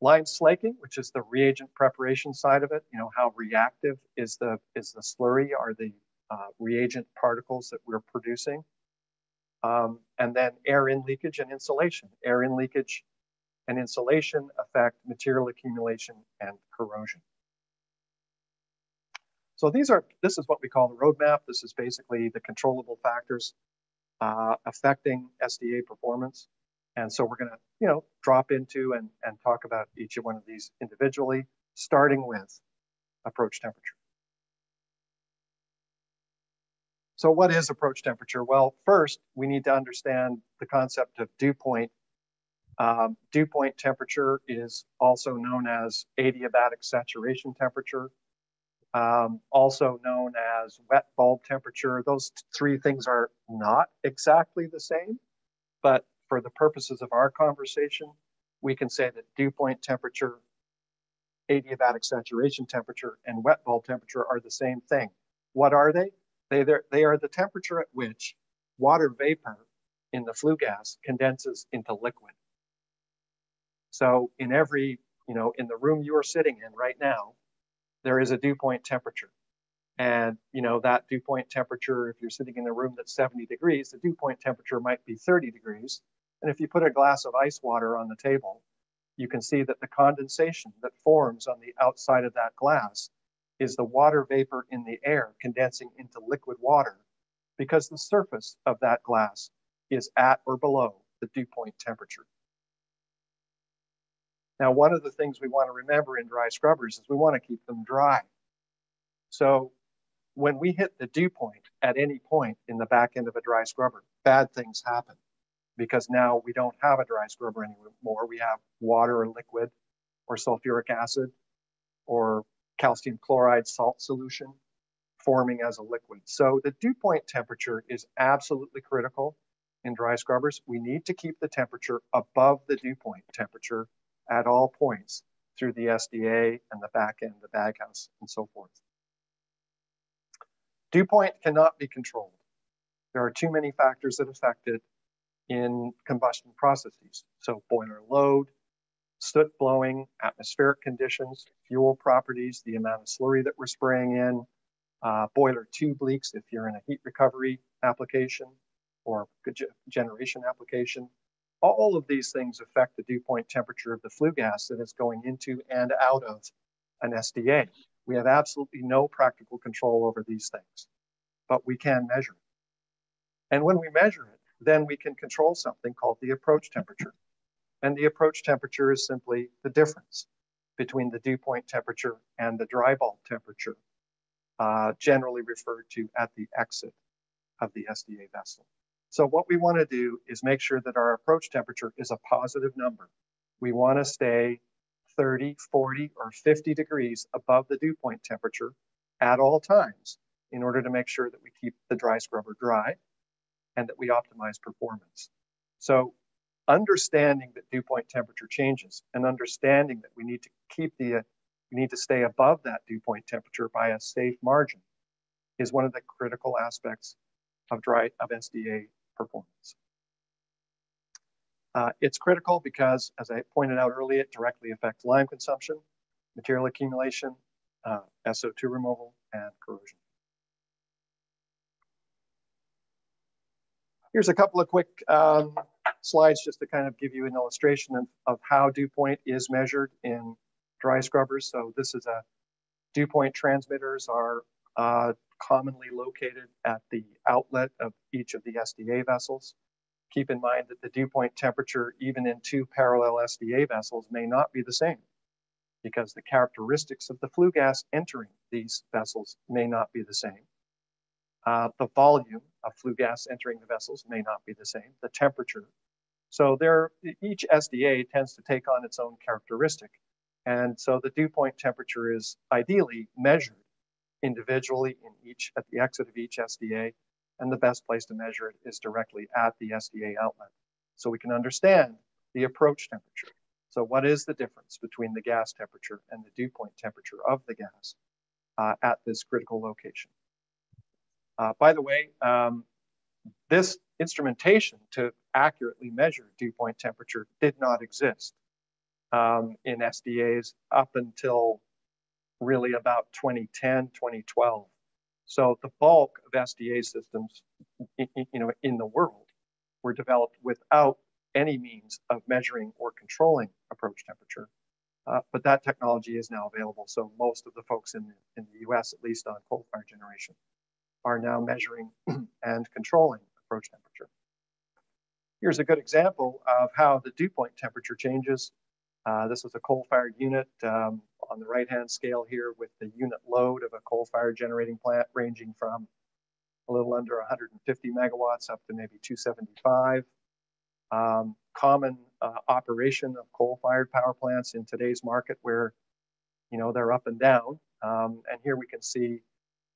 Lime slaking, which is the reagent preparation side of it, you know, how reactive is the, is the slurry, are the uh, reagent particles that we're producing? Um, and then air in leakage and insulation. Air in leakage and insulation affect material accumulation and corrosion. So these are, this is what we call the roadmap. This is basically the controllable factors uh, affecting SDA performance. And so we're gonna, you know, drop into and, and talk about each one of these individually, starting with approach temperature. So what is approach temperature? Well, first, we need to understand the concept of dew point um, dew point temperature is also known as adiabatic saturation temperature, um, also known as wet bulb temperature. Those three things are not exactly the same, but for the purposes of our conversation, we can say that dew point temperature, adiabatic saturation temperature, and wet bulb temperature are the same thing. What are they? They, they are the temperature at which water vapor in the flue gas condenses into liquid. So in every, you know, in the room you are sitting in right now, there is a dew point temperature. And, you know, that dew point temperature, if you're sitting in a room that's 70 degrees, the dew point temperature might be 30 degrees. And if you put a glass of ice water on the table, you can see that the condensation that forms on the outside of that glass is the water vapor in the air condensing into liquid water because the surface of that glass is at or below the dew point temperature. Now, one of the things we want to remember in dry scrubbers is we want to keep them dry. So when we hit the dew point at any point in the back end of a dry scrubber, bad things happen because now we don't have a dry scrubber anymore. We have water or liquid or sulfuric acid or calcium chloride salt solution forming as a liquid. So the dew point temperature is absolutely critical in dry scrubbers. We need to keep the temperature above the dew point temperature at all points through the SDA and the back end, the baghouse, and so forth. Dew point cannot be controlled. There are too many factors that affect it in combustion processes. So boiler load, soot blowing, atmospheric conditions, fuel properties, the amount of slurry that we're spraying in, uh, boiler tube leaks if you're in a heat recovery application or generation application. All of these things affect the dew point temperature of the flue gas that is going into and out of an SDA. We have absolutely no practical control over these things, but we can measure it. And when we measure it, then we can control something called the approach temperature. And the approach temperature is simply the difference between the dew point temperature and the dry bulb temperature, uh, generally referred to at the exit of the SDA vessel. So what we want to do is make sure that our approach temperature is a positive number. We want to stay 30, 40, or 50 degrees above the dew point temperature at all times in order to make sure that we keep the dry scrubber dry and that we optimize performance. So understanding that dew point temperature changes and understanding that we need to keep the, uh, we need to stay above that dew point temperature by a safe margin is one of the critical aspects of dry of SDA performance. Uh, it's critical because, as I pointed out earlier, it directly affects lime consumption, material accumulation, uh, SO2 removal, and corrosion. Here's a couple of quick um, slides just to kind of give you an illustration of, of how dew point is measured in dry scrubbers. So this is a dew point transmitters are uh, commonly located at the outlet of each of the SDA vessels. Keep in mind that the dew point temperature, even in two parallel SDA vessels, may not be the same because the characteristics of the flue gas entering these vessels may not be the same. Uh, the volume of flue gas entering the vessels may not be the same, the temperature. So there, each SDA tends to take on its own characteristic. And so the dew point temperature is ideally measured individually in each at the exit of each SDA, and the best place to measure it is directly at the SDA outlet. So we can understand the approach temperature. So what is the difference between the gas temperature and the dew point temperature of the gas uh, at this critical location? Uh, by the way, um, this instrumentation to accurately measure dew point temperature did not exist um, in SDAs up until really about 2010, 2012. So the bulk of SDA systems, you know, in the world were developed without any means of measuring or controlling approach temperature. Uh, but that technology is now available. So most of the folks in, in the US, at least on coal fire generation, are now measuring and controlling approach temperature. Here's a good example of how the dew point temperature changes. Uh, this is a coal-fired unit um, on the right-hand scale here with the unit load of a coal-fired generating plant ranging from a little under 150 megawatts up to maybe 275. Um, common uh, operation of coal-fired power plants in today's market where, you know, they're up and down. Um, and here we can see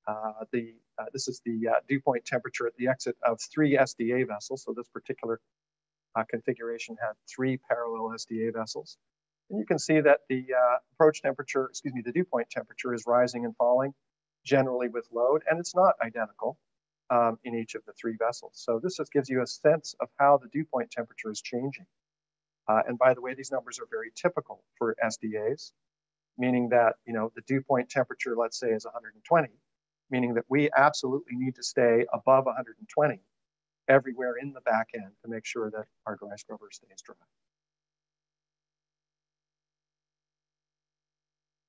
uh, the uh, this is the uh, dew point temperature at the exit of three SDA vessels. So this particular uh, configuration had three parallel SDA vessels. And you can see that the uh, approach temperature, excuse me, the dew point temperature is rising and falling generally with load, and it's not identical um, in each of the three vessels. So this just gives you a sense of how the dew point temperature is changing. Uh, and by the way, these numbers are very typical for SDAs, meaning that, you know, the dew point temperature, let's say, is 120 meaning that we absolutely need to stay above 120 everywhere in the back end to make sure that our dry scrubber stays dry.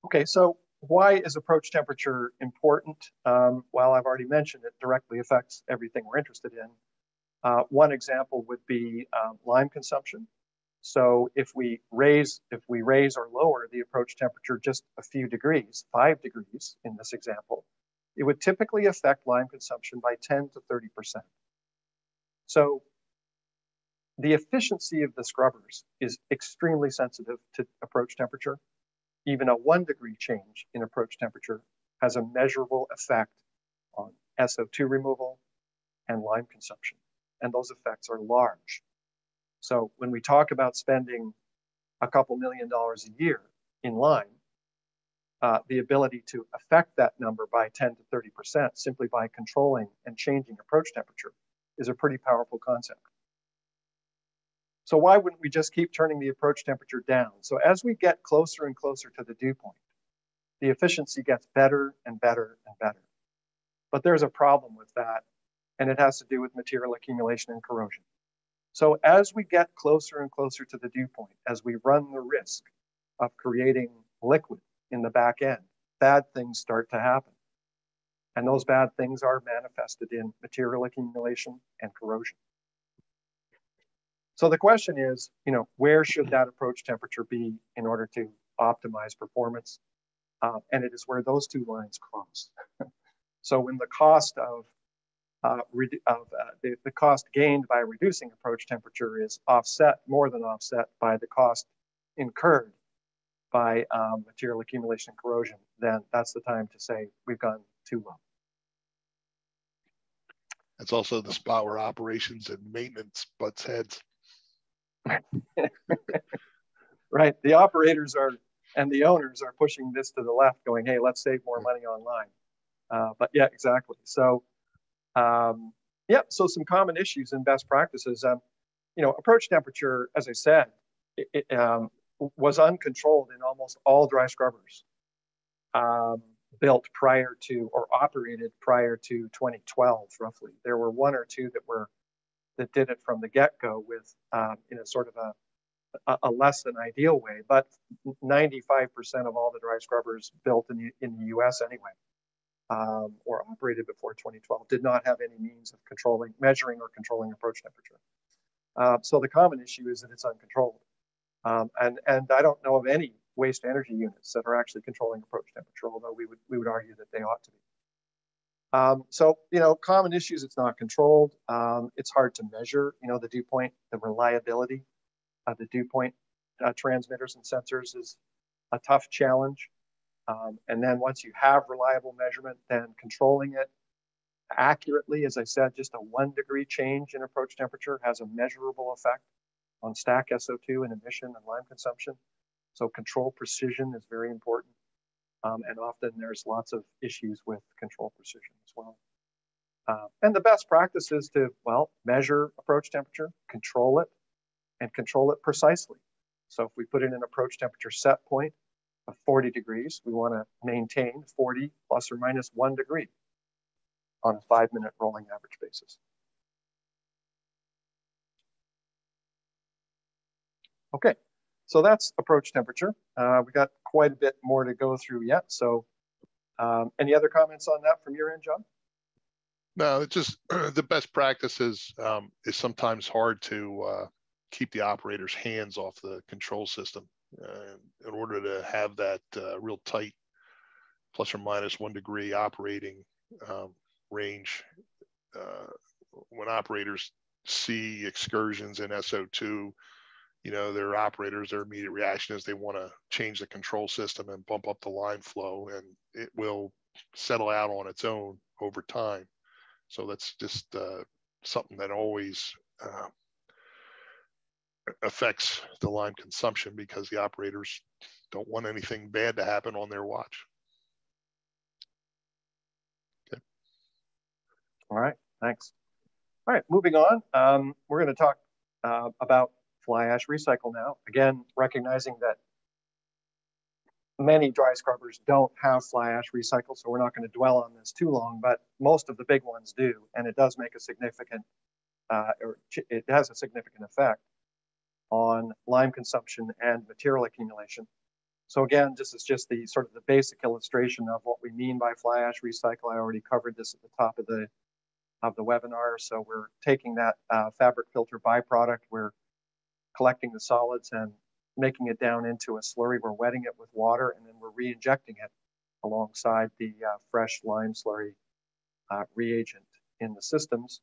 Okay, so why is approach temperature important? Um, well, I've already mentioned it directly affects everything we're interested in. Uh, one example would be um, lime consumption. So if we raise if we raise or lower the approach temperature just a few degrees, five degrees in this example, it would typically affect lime consumption by 10 to 30%. So the efficiency of the scrubbers is extremely sensitive to approach temperature. Even a one degree change in approach temperature has a measurable effect on SO2 removal and lime consumption. And those effects are large. So when we talk about spending a couple million dollars a year in lime, uh, the ability to affect that number by 10 to 30% simply by controlling and changing approach temperature is a pretty powerful concept. So why wouldn't we just keep turning the approach temperature down? So as we get closer and closer to the dew point, the efficiency gets better and better and better. But there's a problem with that, and it has to do with material accumulation and corrosion. So as we get closer and closer to the dew point, as we run the risk of creating liquid in the back end, bad things start to happen. And those bad things are manifested in material accumulation and corrosion. So the question is, you know, where should that approach temperature be in order to optimize performance? Uh, and it is where those two lines cross. so when the cost of, uh, of uh, the, the cost gained by reducing approach temperature is offset, more than offset by the cost incurred by um, material accumulation and corrosion, then that's the time to say we've gone too low. That's also the spot where operations and maintenance butts heads. right. The operators are and the owners are pushing this to the left, going, "Hey, let's save more money online." Uh, but yeah, exactly. So, um, yeah. So some common issues and best practices. Um, you know, approach temperature, as I said, it, it um, was uncontrolled in almost all dry scrubbers um, built prior to or operated prior to 2012, roughly. There were one or two that were that did it from the get-go with um, in a sort of a, a, less than ideal way. But 95% of all the dry scrubbers built in the, in the U.S. anyway, um, or operated before 2012, did not have any means of controlling, measuring, or controlling approach temperature. Uh, so the common issue is that it's uncontrolled, um, and and I don't know of any waste energy units that are actually controlling approach temperature, although we would we would argue that they ought to be. Um, so, you know, common issues, it's not controlled. Um, it's hard to measure, you know, the dew point, the reliability of the dew point uh, transmitters and sensors is a tough challenge. Um, and then once you have reliable measurement, then controlling it accurately, as I said, just a one degree change in approach temperature has a measurable effect on stack SO2 and emission and lime consumption. So control precision is very important. Um, and often there's lots of issues with control precision as well. Uh, and the best practice is to, well, measure approach temperature, control it, and control it precisely. So if we put in an approach temperature set point of 40 degrees, we want to maintain 40 plus or minus one degree on a five minute rolling average basis. Okay, so that's approach temperature. Uh, we got quite a bit more to go through yet. So um, any other comments on that from your end, John? No, it's just the best practices um, is sometimes hard to uh, keep the operator's hands off the control system uh, in order to have that uh, real tight plus or minus one degree operating um, range. Uh, when operators see excursions in SO2, you know, their operators, their immediate reaction is they want to change the control system and bump up the lime flow, and it will settle out on its own over time. So that's just uh, something that always uh, affects the lime consumption because the operators don't want anything bad to happen on their watch. Okay. All right, thanks. All right, moving on. Um, we're going to talk uh, about fly ash recycle now. Again, recognizing that many dry scrubbers don't have fly ash recycle, so we're not going to dwell on this too long, but most of the big ones do, and it does make a significant, uh, or it has a significant effect on lime consumption and material accumulation. So again, this is just the sort of the basic illustration of what we mean by fly ash recycle. I already covered this at the top of the of the webinar. So we're taking that uh, fabric filter byproduct, we're collecting the solids and making it down into a slurry. We're wetting it with water and then we're re-injecting it alongside the uh, fresh lime slurry uh, reagent in the systems.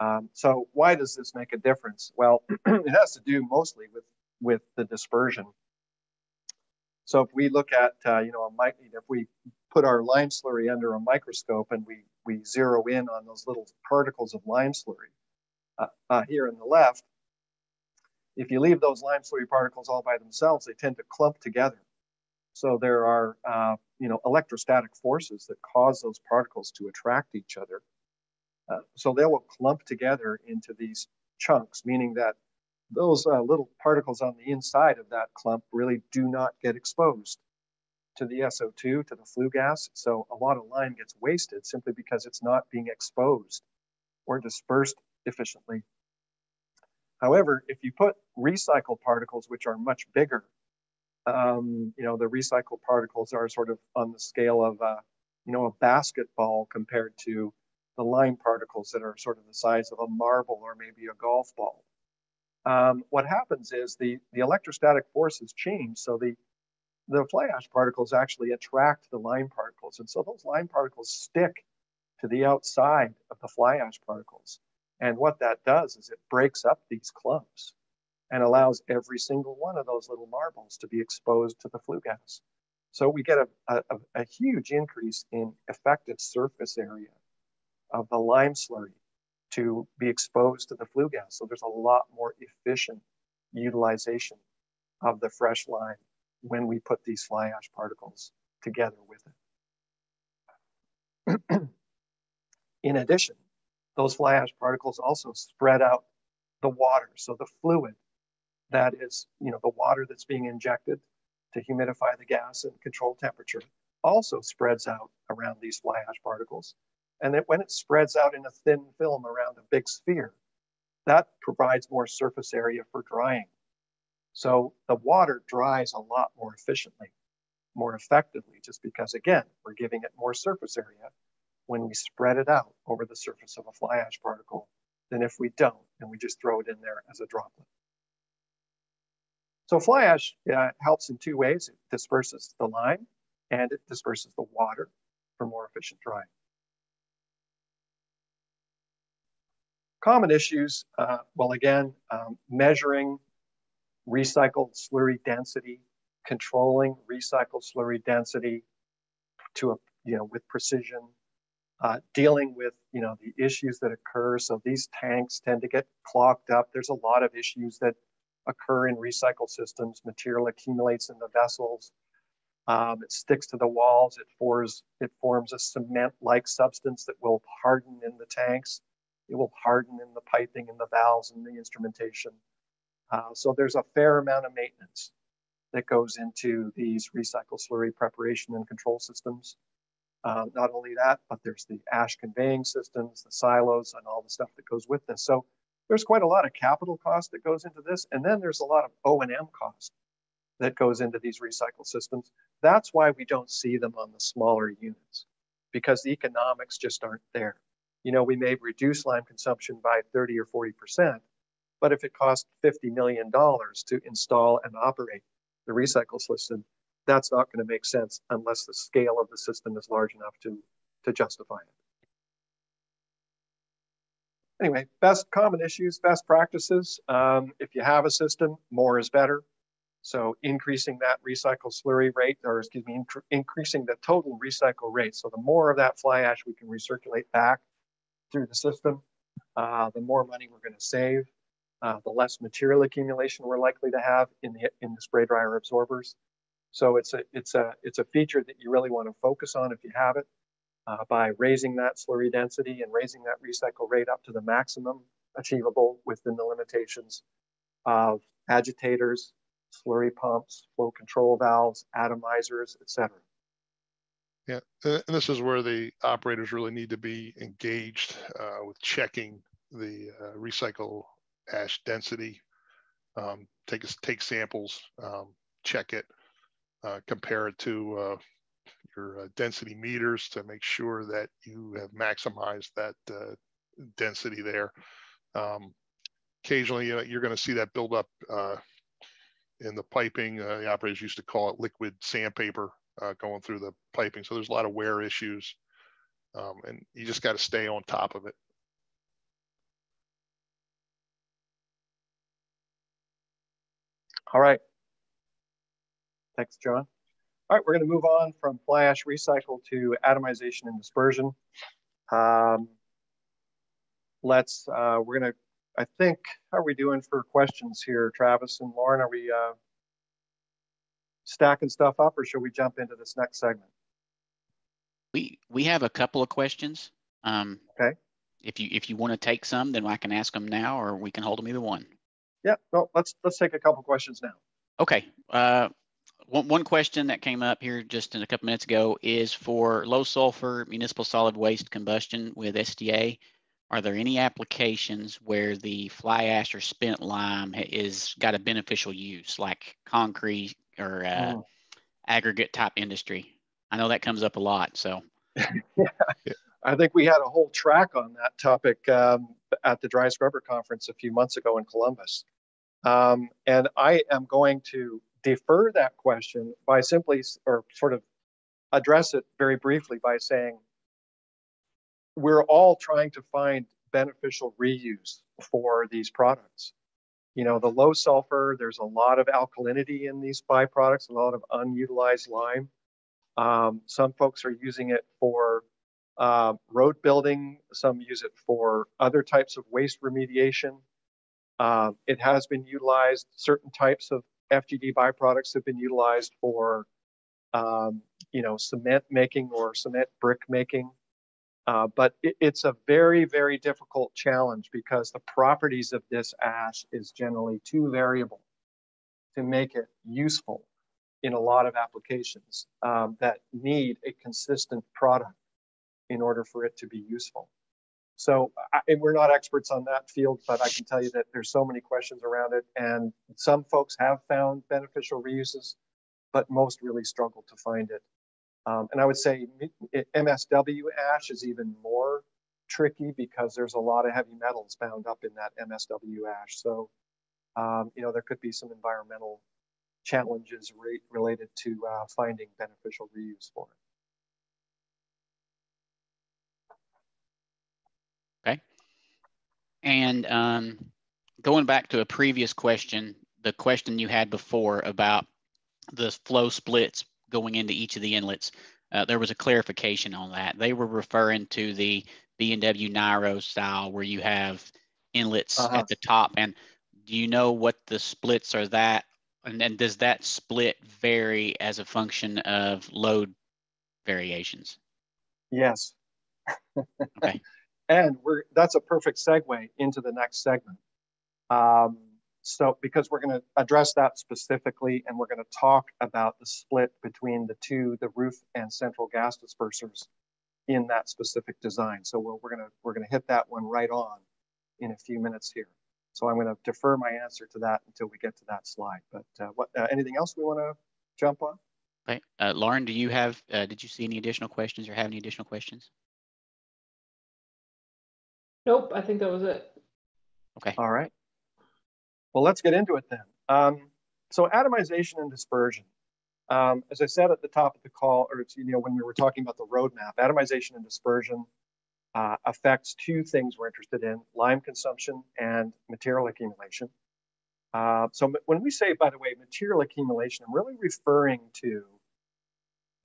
Um, so why does this make a difference? Well, it has to do mostly with, with the dispersion. So if we look at, uh, you know, a mic, if we put our lime slurry under a microscope and we, we zero in on those little particles of lime slurry uh, uh, here in the left, if you leave those lime slurry particles all by themselves, they tend to clump together. So there are, uh, you know, electrostatic forces that cause those particles to attract each other. Uh, so they will clump together into these chunks, meaning that those uh, little particles on the inside of that clump really do not get exposed to the SO2, to the flue gas. So a lot of lime gets wasted simply because it's not being exposed or dispersed efficiently. However, if you put recycled particles, which are much bigger, um, you know, the recycled particles are sort of on the scale of, uh, you know, a basketball compared to the lime particles that are sort of the size of a marble or maybe a golf ball. Um, what happens is the, the electrostatic forces change. So the, the fly ash particles actually attract the lime particles. And so those lime particles stick to the outside of the fly ash particles. And what that does is it breaks up these clumps and allows every single one of those little marbles to be exposed to the flue gas. So we get a, a, a huge increase in effective surface area of the lime slurry to be exposed to the flue gas. So there's a lot more efficient utilization of the fresh lime when we put these fly ash particles together with it. In addition, those fly ash particles also spread out the water. So the fluid that is, you know, the water that's being injected to humidify the gas and control temperature also spreads out around these fly ash particles. And that when it spreads out in a thin film around a big sphere, that provides more surface area for drying. So the water dries a lot more efficiently, more effectively, just because, again, we're giving it more surface area when we spread it out over the surface of a fly ash particle than if we don't and we just throw it in there as a droplet. So fly ash uh, helps in two ways. It disperses the lime and it disperses the water for more efficient drying. Common issues, uh, well, again, um, measuring recycled slurry density, controlling recycled slurry density to a, you know, with precision, uh, dealing with, you know, the issues that occur. So these tanks tend to get clogged up. There's a lot of issues that occur in recycle systems. Material accumulates in the vessels. Um, it sticks to the walls. It forms, it forms a cement-like substance that will harden in the tanks. It will harden in the piping and the valves and the instrumentation. Uh, so there's a fair amount of maintenance that goes into these recycle slurry preparation and control systems. Uh, not only that, but there's the ash conveying systems, the silos, and all the stuff that goes with this. So there's quite a lot of capital cost that goes into this, and then there's a lot of O&M cost that goes into these recycle systems. That's why we don't see them on the smaller units, because the economics just aren't there you know, we may reduce lime consumption by 30 or 40%, but if it costs $50 million to install and operate the recycle system, that's not going to make sense unless the scale of the system is large enough to, to justify it. Anyway, best common issues, best practices. Um, if you have a system, more is better. So increasing that recycle slurry rate, or excuse me, increasing the total recycle rate. So the more of that fly ash we can recirculate back through the system, uh, the more money we're going to save, uh, the less material accumulation we're likely to have in the in the spray dryer absorbers. So it's a it's a it's a feature that you really want to focus on if you have it uh, by raising that slurry density and raising that recycle rate up to the maximum achievable within the limitations of agitators, slurry pumps, flow control valves, atomizers, etc. Yeah, and this is where the operators really need to be engaged uh, with checking the uh, recycle ash density. Um, take take samples, um, check it, uh, compare it to uh, your uh, density meters to make sure that you have maximized that uh, density there. Um, occasionally, you're going to see that build up uh, in the piping. the operators used to call it liquid sandpaper going through the piping. So there's a lot of wear issues, um, and you just got to stay on top of it. All right. Thanks, John. All right, we're going to move on from fly ash recycle to atomization and dispersion. Um, let's, uh, we're going to, I think, how are we doing for questions here, Travis and Lauren? Are we uh, stacking stuff up or should we jump into this next segment? We, we have a couple of questions. Um, okay. If you, if you want to take some, then I can ask them now or we can hold them either one. Yeah, well, let's, let's take a couple questions now. Okay. Uh, one, one question that came up here just in a couple minutes ago is for low sulfur municipal solid waste combustion with SDA. Are there any applications where the fly ash or spent lime is got a beneficial use, like concrete or uh, oh. aggregate type industry? I know that comes up a lot. So, yeah, I think we had a whole track on that topic um, at the Dry Scrubber Conference a few months ago in Columbus. Um, and I am going to defer that question by simply, or sort of address it very briefly by saying, we're all trying to find beneficial reuse for these products. You know, the low sulfur, there's a lot of alkalinity in these byproducts, a lot of unutilized lime. Um, some folks are using it for uh, road building, some use it for other types of waste remediation. Uh, it has been utilized, certain types of FGD byproducts have been utilized for, um, you know, cement making or cement brick making. Uh, but it, it's a very, very difficult challenge because the properties of this ash is generally too variable to make it useful in a lot of applications um, that need a consistent product in order for it to be useful. So I, we're not experts on that field, but I can tell you that there's so many questions around it, and some folks have found beneficial reuses, but most really struggle to find it. Um, and I would say MSW ash is even more tricky because there's a lot of heavy metals bound up in that MSW ash. So, um, you know, there could be some environmental challenges re related to uh, finding beneficial reuse for it. And um, going back to a previous question, the question you had before about the flow splits going into each of the inlets, uh, there was a clarification on that. They were referring to the B&W Niro style where you have inlets uh-huh. at the top. And do you know what the splits are that? And then does that split vary as a function of load variations? Yes. okay and we're that's a perfect segue into the next segment. Um, so because we're going to address that specifically, and we're going to talk about the split between the two, the roof and central gas dispersers, in that specific design. So we're, we're going to we're going to hit that one right on in a few minutes here. So I'm going to defer my answer to that until we get to that slide. But uh, what uh, anything else we want to jump on? Okay, uh, Lauren, do you have? Uh, did you see any additional questions or have any additional questions? Nope, I think that was it. Okay. All right. Well, let's get into it then. Um, so atomization and dispersion. Um, as I said at the top of the call, or you know, when we were talking about the roadmap, atomization and dispersion uh, affects two things we're interested in, lime consumption and material accumulation. Uh, so when we say, by the way, material accumulation, I'm really referring to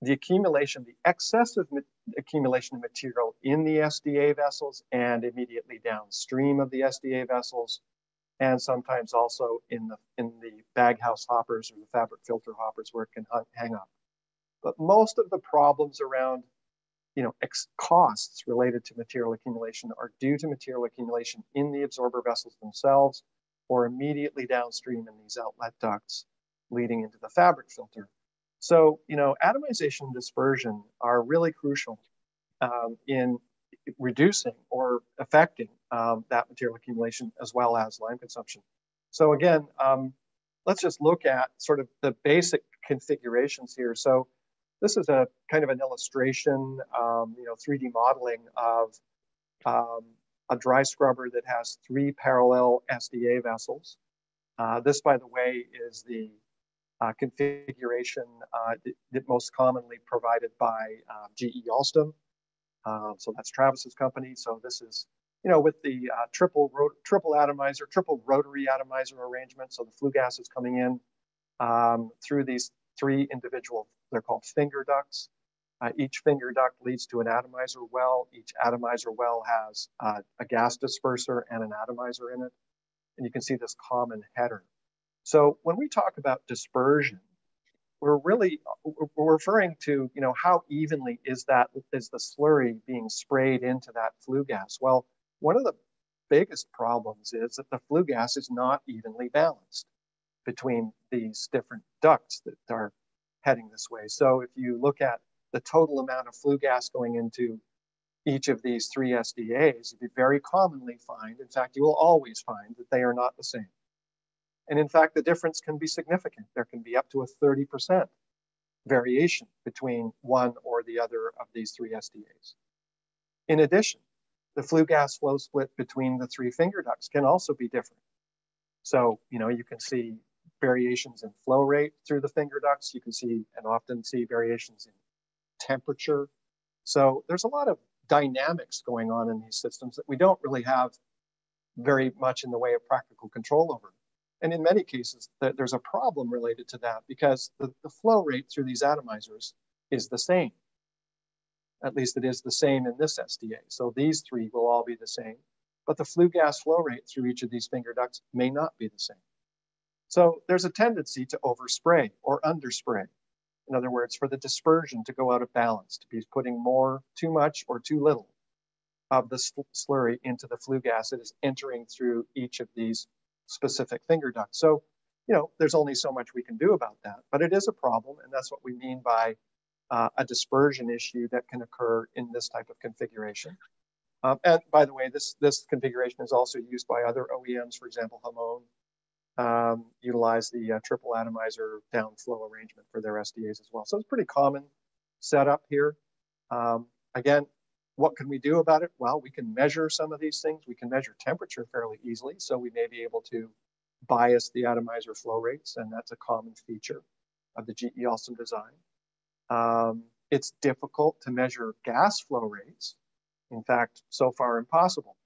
the accumulation, the excessive accumulation of material in the SDA vessels and immediately downstream of the SDA vessels, and sometimes also in the in the baghouse hoppers or the fabric filter hoppers where it can hang up. But most of the problems around you know, costs related to material accumulation are due to material accumulation in the absorber vessels themselves or immediately downstream in these outlet ducts leading into the fabric filter. So, you know, atomization and dispersion are really crucial um, in reducing or affecting um, that material accumulation as well as lime consumption. So again, um, let's just look at sort of the basic configurations here. So this is a kind of an illustration, um, you know, 3D modeling of um, a dry scrubber that has three parallel SDA vessels. Uh, this, by the way, is the uh, configuration uh, that, most commonly provided by um, GE Alstom. Um, so that's Travis's company. So this is, you know, with the uh, triple triple atomizer, triple rotary atomizer arrangement. So the flue gas is coming in um, through these three individual, they're called finger ducts. Uh, each finger duct leads to an atomizer well. Each atomizer well has uh, a gas disperser and an atomizer in it. And you can see this common header. So when we talk about dispersion, we're really we're referring to you know how evenly is that is the slurry being sprayed into that flue gas well one of the biggest problems is that the flue gas is not evenly balanced between these different ducts that are heading this way so if you look at the total amount of flue gas going into each of these three SDAs, you very commonly find, in fact, you will always find that they are not the same. And in fact, the difference can be significant. There can be up to a 30% variation between one or the other of these three SDAs. In addition, the flue gas flow split between the three finger ducts can also be different. So, you know, you can see variations in flow rate through the finger ducts. You can see and often see variations in temperature. So there's a lot of dynamics going on in these systems that we don't really have very much in the way of practical control over. And in many cases, there's a problem related to that because the, the flow rate through these atomizers is the same. At least it is the same in this SDA. So these three will all be the same, but the flue gas flow rate through each of these finger ducts may not be the same. So there's a tendency to overspray or underspray. In other words, for the dispersion to go out of balance, to be putting more, too much or too little of the slurry into the flue gas that is entering through each of these specific finger duct. So, you know, there's only so much we can do about that, but it is a problem, and that's what we mean by uh, a dispersion issue that can occur in this type of configuration. Um, and by the way, this, this configuration is also used by other OEMs, for example, Hamon um, utilize the uh, triple atomizer downflow arrangement for their SDAs as well. So it's pretty common setup here. Um, again, what can we do about it? Well, we can measure some of these things. We can measure temperature fairly easily. So we may be able to bias the atomizer flow rates, and that's a common feature of the GE Alstom design. Um, it's difficult to measure gas flow rates. In fact, so far impossible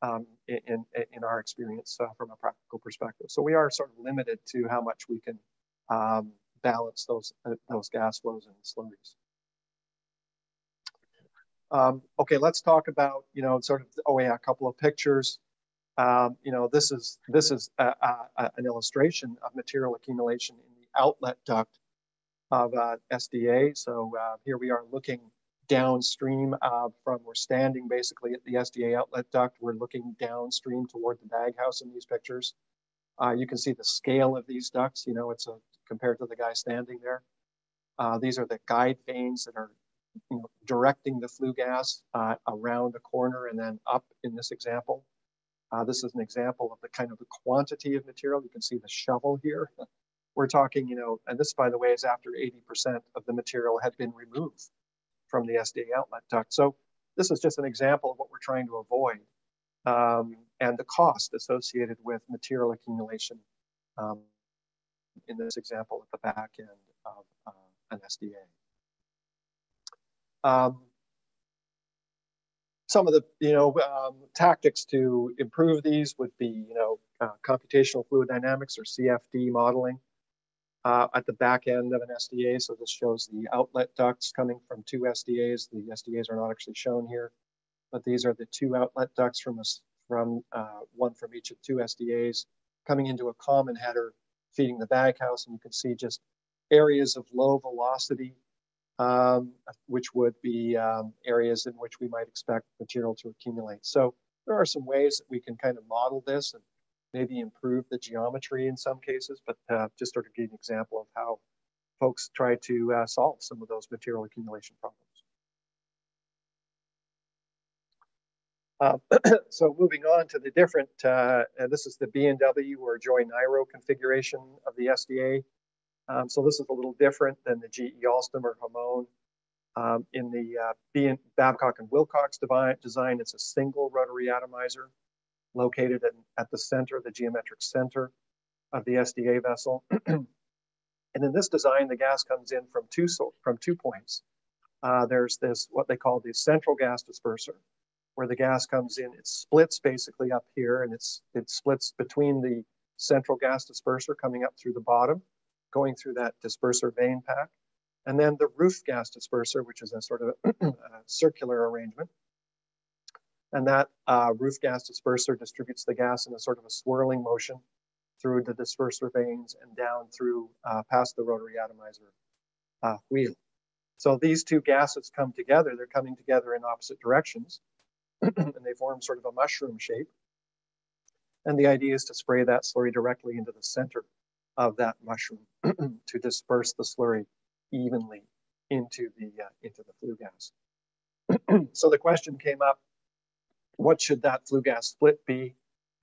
um, in, in our experience uh, from a practical perspective. So we are sort of limited to how much we can um, balance those, uh, those gas flows and slurries. Um, okay, let's talk about, you know, sort of, oh yeah, a couple of pictures. Um, you know, this is, this is a, a, an illustration of material accumulation in the outlet duct of uh, SDA. So uh, here we are looking downstream uh, from, we're standing basically at the SDA outlet duct. We're looking downstream toward the baghouse in these pictures. Uh, you can see the scale of these ducts, you know, it's a, compared to the guy standing there. Uh, these are the guide vanes that are you know, directing the flue gas uh, around a corner and then up in this example. Uh, this is an example of the kind of the quantity of material. You can see the shovel here. We're talking, you know, and this, by the way, is after 80% of the material had been removed from the SDA outlet duct. So this is just an example of what we're trying to avoid um, and the cost associated with material accumulation um, in this example at the back end of uh, an SDA. Um, some of the you know um, tactics to improve these would be you know uh, computational fluid dynamics or CFD modeling uh, at the back end of an SDA. So this shows the outlet ducts coming from two SDAs. The SDAs are not actually shown here, but these are the two outlet ducts from a, from uh, one from each of two SDAs coming into a common header feeding the baghouse, and you can see just areas of low velocity um, which would be um, areas in which we might expect material to accumulate. So there are some ways that we can kind of model this and maybe improve the geometry in some cases, but uh, just sort of give an example of how folks try to uh, solve some of those material accumulation problems. Uh, so moving on to the different, uh, this is the B&W or Joy Niro configuration of the SDA. Um, so this is a little different than the GE Alstom or Hamon. Um, in the uh, Babcock and Wilcox design, it's a single rotary atomizer located at, at the center, the geometric center of the SDA vessel. and in this design, the gas comes in from two, from two points. Uh, there's this, what they call the central gas disperser, where the gas comes in, it splits basically up here, and it's, it splits between the central gas disperser coming up through the bottom going through that disperser vein pack. And then the roof gas disperser, which is a sort of a circular arrangement. And that uh, roof gas disperser distributes the gas in a sort of a swirling motion through the disperser vanes and down through uh, past the rotary atomizer uh, wheel. So these two gases come together, they're coming together in opposite directions, and they form sort of a mushroom shape. And the idea is to spray that slurry directly into the center of that mushroom to disperse the slurry evenly into the, uh, into the flue gas. so the question came up, what should that flue gas split be?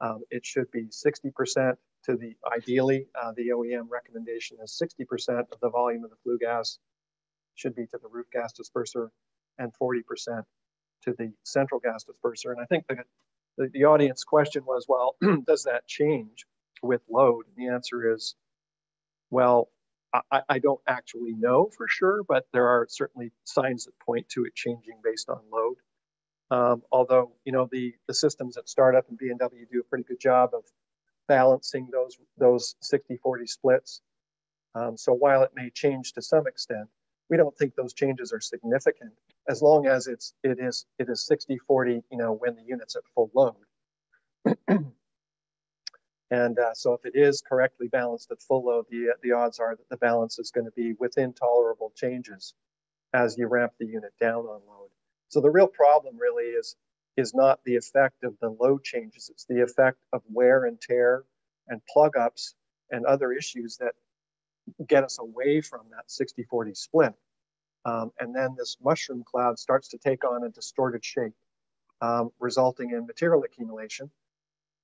Um, it should be 60% to the, ideally, uh, the OEM recommendation is 60% of the volume of the flue gas should be to the roof gas disperser and 40% to the central gas disperser. And I think the, the, the audience question was, well, does that change with load? And the answer is, well, I, I, don't actually know for sure, but there are certainly signs that point to it changing based on load. Um, although, you know, the, the systems at startup and B&W do a pretty good job of balancing those, those 60-40 splits. Um, so while it may change to some extent, we don't think those changes are significant as long as it's it is it is 60 40 you know when the unit's at full load and uh, so if it is correctly balanced at full load the the odds are that the balance is going to be within tolerable changes as you ramp the unit down on load so the real problem really is is not the effect of the load changes it's the effect of wear and tear and plug ups and other issues that get us away from that 60 40 split. Um, and then this mushroom cloud starts to take on a distorted shape, um, resulting in material accumulation.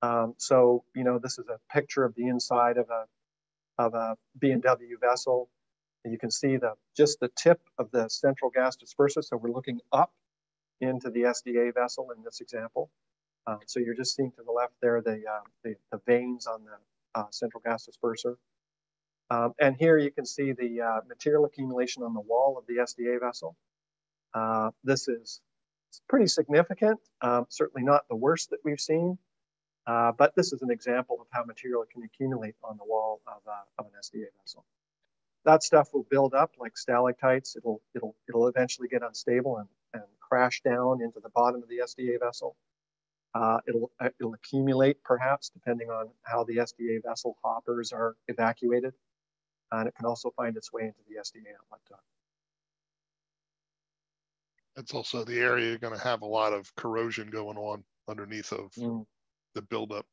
Um, so, you know, this is a picture of the inside of a, of a B&W vessel. And you can see the just the tip of the central gas disperser. So we're looking up into the SDA vessel in this example. Um, so you're just seeing to the left there the, uh, the, the, vanes on the uh, central gas disperser. Um, and here you can see the uh, material accumulation on the wall of the SDA vessel. Uh, this is pretty significant, um, certainly not the worst that we've seen, uh, but this is an example of how material can accumulate on the wall of, uh, of an SDA vessel. That stuff will build up like stalactites. It'll, it'll, it'll eventually get unstable and, and crash down into the bottom of the SDA vessel. Uh, it'll, uh, it'll accumulate perhaps depending on how the SDA vessel hoppers are evacuated and it can also find its way into the SDA outlet duct. It's also the area you're going to have a lot of corrosion going on underneath of mm. The buildup.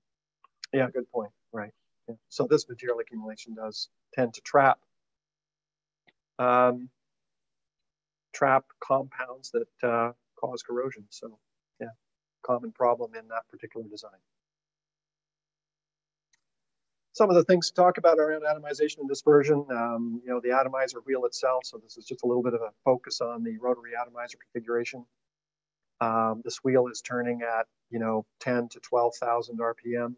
Yeah, good point. Right. Yeah. So this material accumulation does tend to trap um, trap compounds that uh, cause corrosion. So yeah, common problem in that particular design some of the things to talk about around atomization and dispersion. Um, you know, the atomizer wheel itself. So this is just a little bit of a focus on the rotary atomizer configuration. Um, this wheel is turning at, you know, 10 to 12,000 RPM.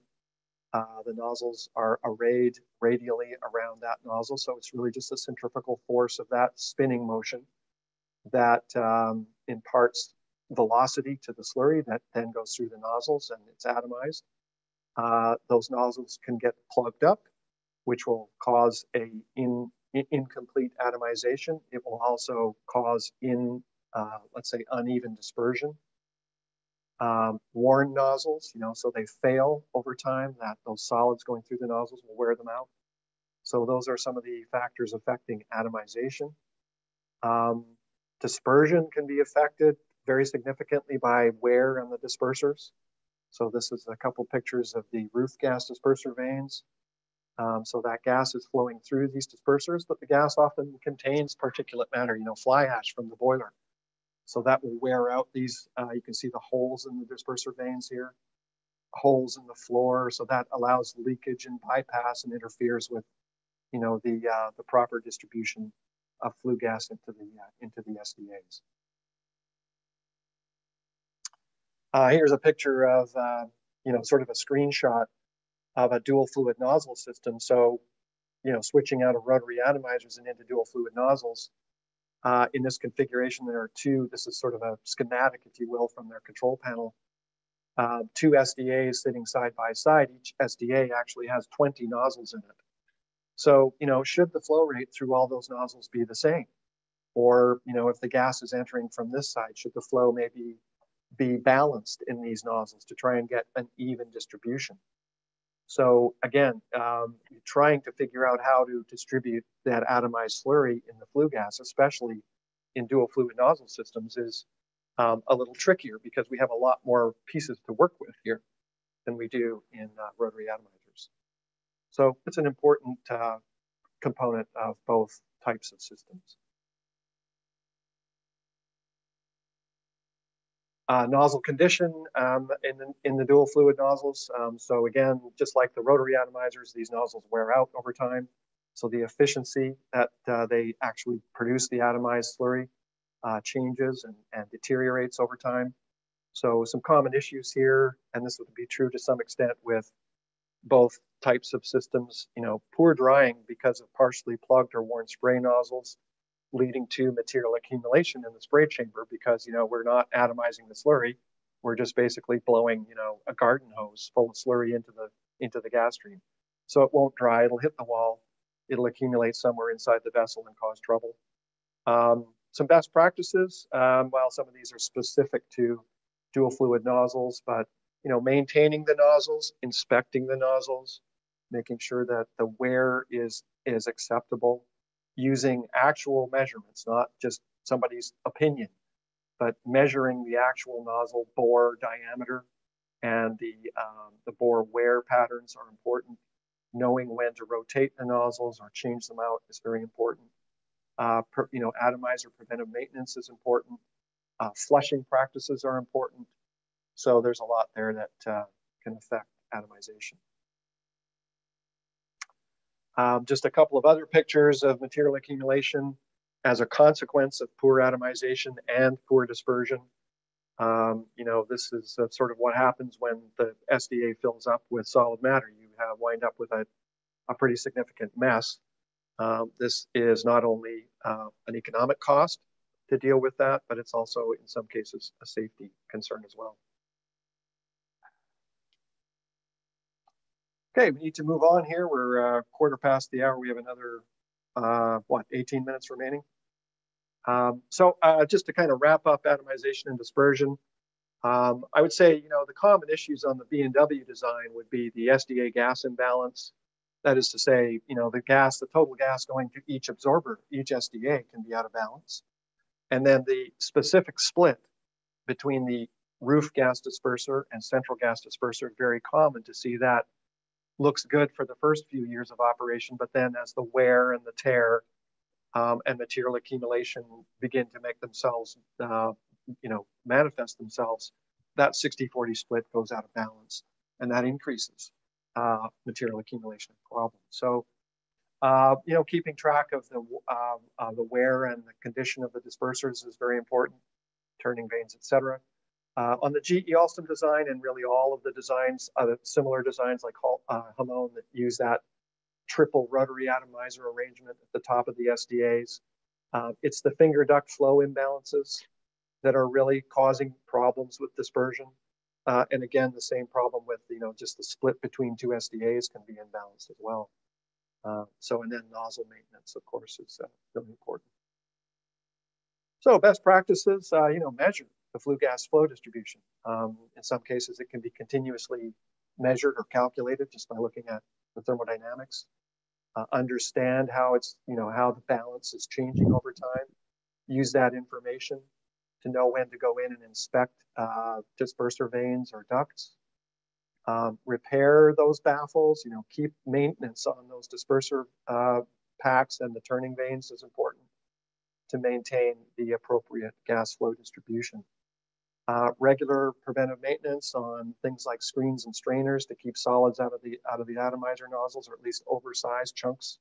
Uh, the nozzles are arrayed radially around that nozzle. So it's really just the centrifugal force of that spinning motion that um, imparts velocity to the slurry that then goes through the nozzles and it's atomized uh, those nozzles can get plugged up, which will cause a in, in, incomplete atomization. It will also cause in, uh, let's say, uneven dispersion. Um, worn nozzles, you know, so they fail over time, that those solids going through the nozzles will wear them out. So those are some of the factors affecting atomization. Um, dispersion can be affected very significantly by wear on the dispersers. So this is a couple pictures of the roof gas disperser vanes. Um, so that gas is flowing through these dispersers, but the gas often contains particulate matter, you know, fly ash from the boiler. So that will wear out these, uh, you can see the holes in the disperser vanes here, holes in the floor. So that allows leakage and bypass and interferes with, you know, the, uh, the proper distribution of flue gas into the, uh, into the SDAs. Uh, here's a picture of, uh, you know, sort of a screenshot of a dual fluid nozzle system. So, you know, switching out of rotary atomizers and into dual fluid nozzles. Uh, in this configuration, there are two, this is sort of a schematic, if you will, from their control panel. Uh, two SDAs sitting side by side. Each SDA actually has 20 nozzles in it. So, you know, should the flow rate through all those nozzles be the same? Or, you know, if the gas is entering from this side, should the flow maybe be balanced in these nozzles to try and get an even distribution? So again, um, trying to figure out how to distribute that atomized slurry in the flue gas, especially in dual fluid nozzle systems, is um, a little trickier because we have a lot more pieces to work with here than we do in uh, rotary atomizers. So it's an important uh, component of both types of systems. Uh, nozzle condition um, in, the, in the dual fluid nozzles. Um, so again, just like the rotary atomizers, these nozzles wear out over time. So the efficiency that uh, they actually produce the atomized slurry uh, changes and, and deteriorates over time. So some common issues here, and this would be true to some extent with both types of systems, you know, poor drying because of partially plugged or worn spray nozzles leading to material accumulation in the spray chamber because, you know, we're not atomizing the slurry. We're just basically blowing, you know, a garden hose full of slurry into the into the gas stream. So it won't dry, it'll hit the wall, it'll accumulate somewhere inside the vessel and cause trouble. Um, some best practices, um, while some of these are specific to dual fluid nozzles, but you know, maintaining the nozzles, inspecting the nozzles, making sure that the wear is is acceptable, using actual measurements, not just somebody's opinion, but measuring the actual nozzle bore diameter and the, um, the bore wear patterns are important. Knowing when to rotate the nozzles or change them out is very important. Uh, per, you know, atomizer preventive maintenance is important. Uh, flushing practices are important. So there's a lot there that uh, can affect atomization. Um, just a couple of other pictures of material accumulation as a consequence of poor atomization and poor dispersion. Um, you know, this is uh, sort of what happens when the SDA fills up with solid matter. You have wind up with a, a pretty significant mess. Um, this is not only uh, an economic cost to deal with that, but it's also in some cases a safety concern as well. Okay, we need to move on here. We're uh, quarter past the hour. We have another, uh, what, 18 minutes remaining? Um, so uh, just to kind of wrap up atomization and dispersion, um, I would say, you know, the common issues on the B&W design would be the SDA gas imbalance. That is to say, you know, the gas, the total gas going to each absorber, each SDA can be out of balance. And then the specific split between the roof gas disperser and central gas disperser, very common to see that looks good for the first few years of operation, but then as the wear and the tear um, and material accumulation begin to make themselves, uh, you know, manifest themselves, that 60-40 split goes out of balance, and that increases uh, material accumulation problems. So, uh, you know, keeping track of the uh, the wear and the condition of the dispersers is very important, turning vanes, etc. Uh, on the GE Alstom design and really all of the designs, uh, similar designs like uh, Hamon that use that triple rotary atomizer arrangement at the top of the SDAs. Uh, it's the finger duct flow imbalances that are really causing problems with dispersion. Uh, and again, the same problem with, you know, just the split between two SDAs can be imbalanced as well. Uh, so, and then nozzle maintenance, of course, is really important. So best practices, you know, measure the flue gas flow distribution. Um, in some cases, it can be continuously measured or calculated just by looking at the thermodynamics. Uh, understand how it's, you know, how the balance is changing over time. Use that information to know when to go in and inspect uh, disperser vanes or ducts. Um, repair those baffles, you know, keep maintenance on those disperser uh, packs and the turning vanes is important to maintain the appropriate gas flow distribution uh, regular preventive maintenance on things like screens and strainers to keep solids out of the out of the atomizer nozzles, or at least oversized chunks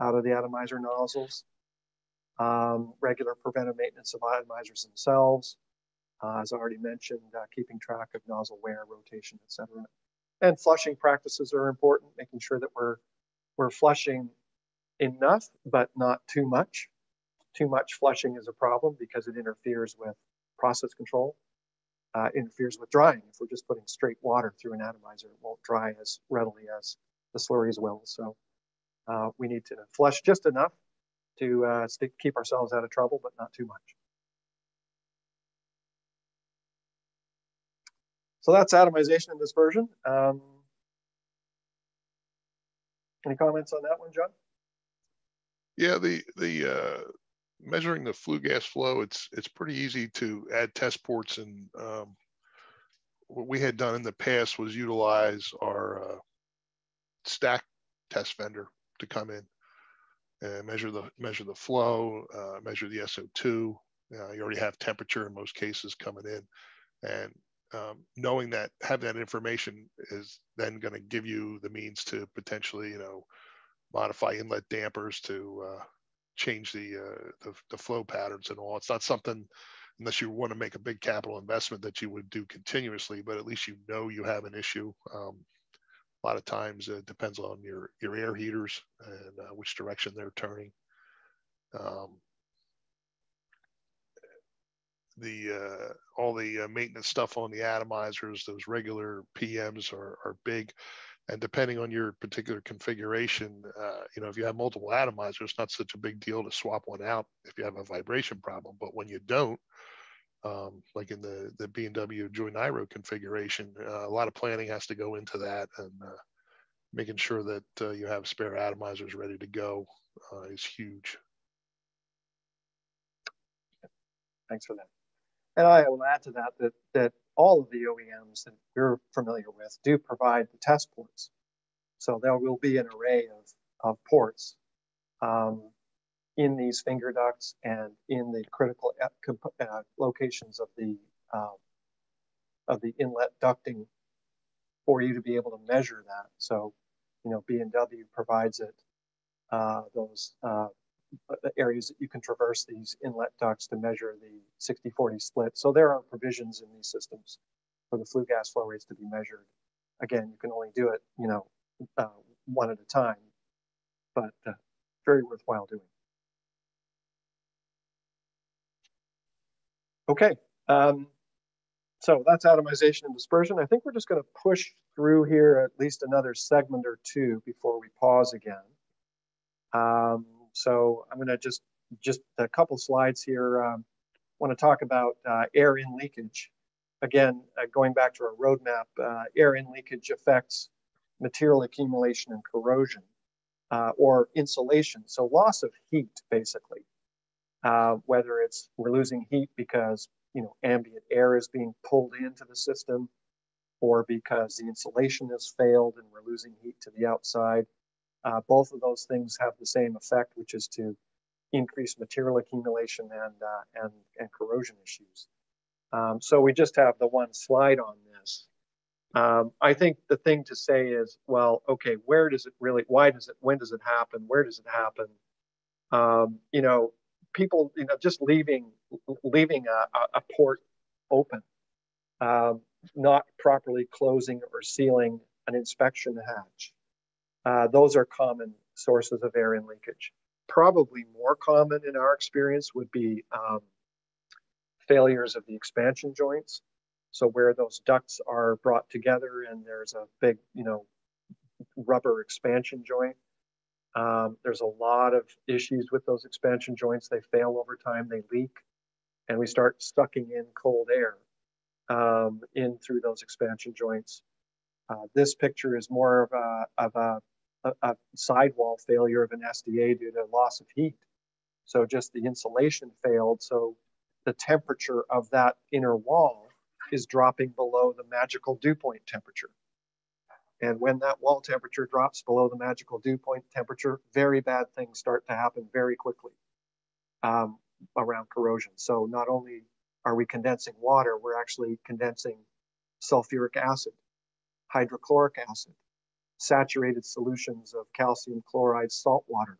out of the atomizer nozzles. Um, regular preventive maintenance of atomizers themselves, uh, as I already mentioned, uh, keeping track of nozzle wear, rotation, etc. And flushing practices are important, making sure that we're we're flushing enough, but not too much. Too much flushing is a problem because it interferes with process control uh, interferes with drying. If we're just putting straight water through an atomizer, it won't dry as readily as the slurries will. So Uh, we need to flush just enough to uh, keep ourselves out of trouble, but not too much. So that's atomization and dispersion. Um, any comments on that one, John? Yeah, the the uh, measuring the flue gas flow, it's it's pretty easy to add test ports, and um, what we had done in the past was utilize our uh, stack test vendor to come in and measure the measure the flow, uh, measure the SO2. Uh, you already have temperature in most cases coming in, and um, knowing that having that information is then going to give you the means to potentially, you know, modify inlet dampers to uh, change the, uh, the, the flow patterns and all. It's not something unless you want to make a big capital investment that you would do continuously, but at least you know you have an issue. Um, a lot of times it depends on your your air heaters and uh, which direction they're turning. Um, the uh, all the uh, maintenance stuff on the atomizers, those regular PMs are, are big. And depending on your particular configuration, uh, you know, if you have multiple atomizers, it's not such a big deal to swap one out if you have a vibration problem. But when you don't, um, like in the the B&W Joy-Niro configuration, uh, a lot of planning has to go into that, and uh, making sure that uh, you have spare atomizers ready to go is huge. Thanks for that. And I will add to that that, that all of the OEMs that you're familiar with do provide the test ports. So there will be an array of, of ports um, in these finger ducts and in the critical uh, locations of the um, of the inlet ducting for you to be able to measure that. So, you know, B&W provides it uh, those uh, areas that you can traverse these inlet ducts to measure the 60-40 split. So there are provisions in these systems for the flue gas flow rates to be measured. Again, you can only do it, you know, uh, one at a time, but uh, very worthwhile doing. Okay, um, so that's atomization and dispersion. I think we're just going to push through here at least another segment or two before we pause again. Um, so I'm going to just, just a couple slides here. Um, want to talk about uh, air in leakage. Again, uh, going back to our roadmap, uh, air in leakage affects material accumulation and corrosion uh, or insulation. So loss of heat, basically. Uh, whether it's we're losing heat because you know ambient air is being pulled into the system, or because the insulation has failed and we're losing heat to the outside, uh, both of those things have the same effect, which is to increase material accumulation and, uh, and, and corrosion issues. Um, so we just have the one slide on this. Um, I think the thing to say is, well, okay, where does it really, why does it, when does it happen? Where does it happen? Um, you know, people, you know, just leaving, leaving a, a port open, um, not properly closing or sealing an inspection hatch, uh, those are common sources of air in leakage. Probably more common in our experience would be um, failures of the expansion joints. So where those ducts are brought together and there's a big, you know, rubber expansion joint. Um, there's a lot of issues with those expansion joints. They fail over time, they leak, and we start sucking in cold air um, in through those expansion joints. Uh, this picture is more of a, of a a, a sidewall failure of an SDA due to loss of heat. So just the insulation failed. So the temperature of that inner wall is dropping below the magical dew point temperature. And when that wall temperature drops below the magical dew point temperature, very bad things start to happen very quickly um, around corrosion. So not only are we condensing water, we're actually condensing sulfuric acid, hydrochloric acid, saturated solutions of calcium chloride salt water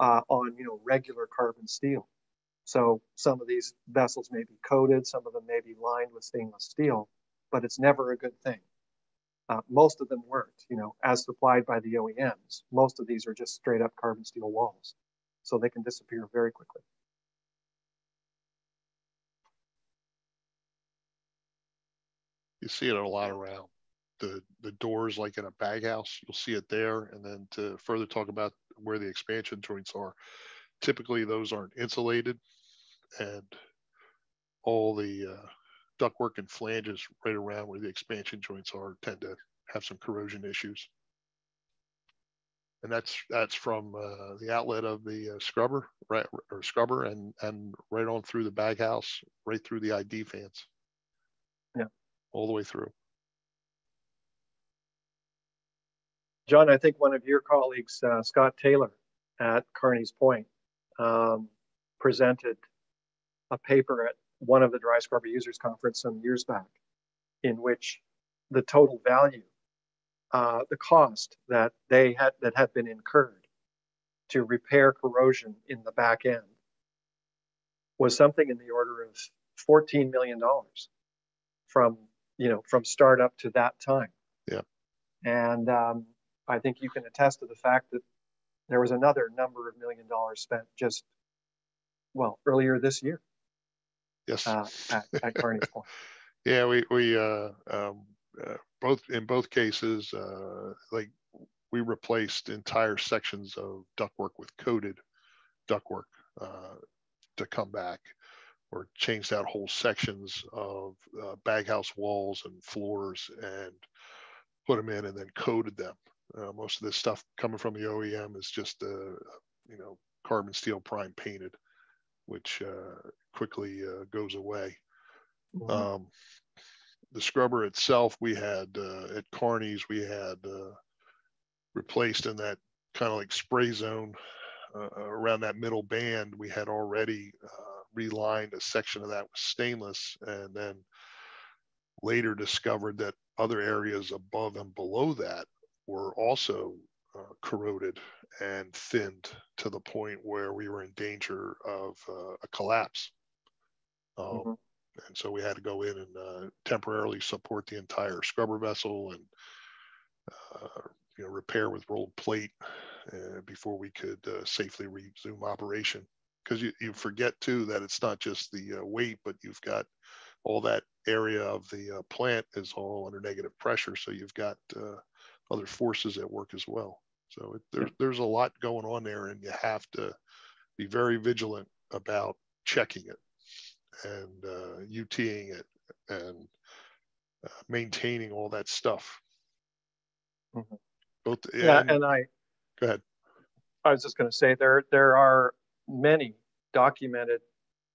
uh, on you know regular carbon steel. So some of these vessels may be coated, some of them may be lined with stainless steel, but it's never a good thing. Uh, most of them weren't, you know, as supplied by the OEMs. Most of these are just straight up carbon steel walls, so they can disappear very quickly. You see it a lot around. The, the doors like in a bag house, you'll see it there. And then to further talk about where the expansion joints are, typically those aren't insulated and all the uh, ductwork and flanges right around where the expansion joints are tend to have some corrosion issues. And that's that's from uh, the outlet of the uh, scrubber, right, or scrubber, and and right on through the bag house, right through the ID fans. Yeah, all the way through. John, I think one of your colleagues, uh, Scott Taylor, at Carney's Point, um, presented a paper at one of the dry scrubber users conference some years back, in which the total value, uh, the cost that they had that had been incurred to repair corrosion in the back end was something in the order of $14 million from you know from startup to that time. Yeah. And um, I think you can attest to the fact that there was another number of million dollars spent just well earlier this year. Yes. Uh, at, at Carney's Point. yeah, we we uh, um, uh, both in both cases uh, like we replaced entire sections of ductwork with coated ductwork uh, to come back or changed out whole sections of uh, baghouse walls and floors and put them in and then coated them. Uh, most of this stuff coming from the OEM is just, uh, you know, carbon steel prime painted, which uh, quickly uh, goes away. Mm-hmm. Um, the scrubber itself, we had uh, at Carney's, we had replaced in that kind of like spray zone around that middle band. We had already relined a section of that with stainless and then later discovered that other areas above and below that were also uh, corroded and thinned to the point where we were in danger of uh, a collapse. Um, mm-hmm. And so we had to go in and uh, temporarily support the entire scrubber vessel and uh, you know repair with rolled plate uh, before we could uh, safely resume operation because you, you forget too that it's not just the uh, weight, but you've got all that area of the uh, plant is all under negative pressure. So you've got uh, other forces at work as well. So it, there's, there's a lot going on there and you have to be very vigilant about checking it and uh, UTing it and uh, maintaining all that stuff. Mm-hmm. Both, yeah, and, and I go ahead. I was just going to say there there are many documented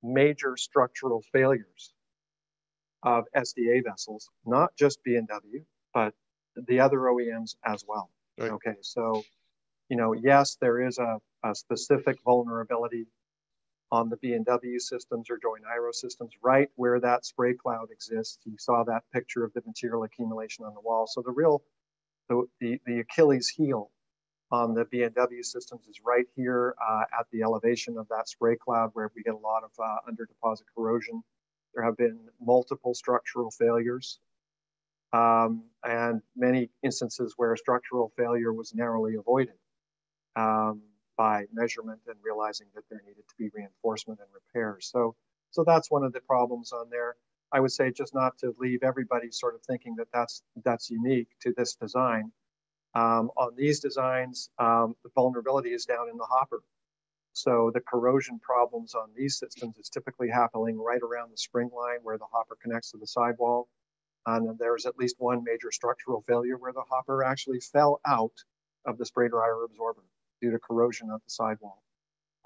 major structural failures of SDA vessels, not just B&W, but the other OEMs as well. Right. Okay, so, you know, yes, there is a, a specific vulnerability on the B&W systems or Joy Niro systems, right where that spray cloud exists. You saw that picture of the material accumulation on the wall. So the real, the, the, the Achilles heel on the B&W systems is right here uh, at the elevation of that spray cloud where we get a lot of uh, under deposit corrosion. There have been multiple structural failures um, and many instances where structural failure was narrowly avoided um, by measurement and realizing that there needed to be reinforcement and repairs. So, so that's one of the problems on there. I would say just not to leave everybody sort of thinking that that's that's unique to this design. Um, on these designs, um, the vulnerability is down in the hopper. So the corrosion problems on these systems is typically happening right around the spring line where the hopper connects to the sidewall. And there's at least one major structural failure where the hopper actually fell out of the spray dryer absorber due to corrosion of the sidewall.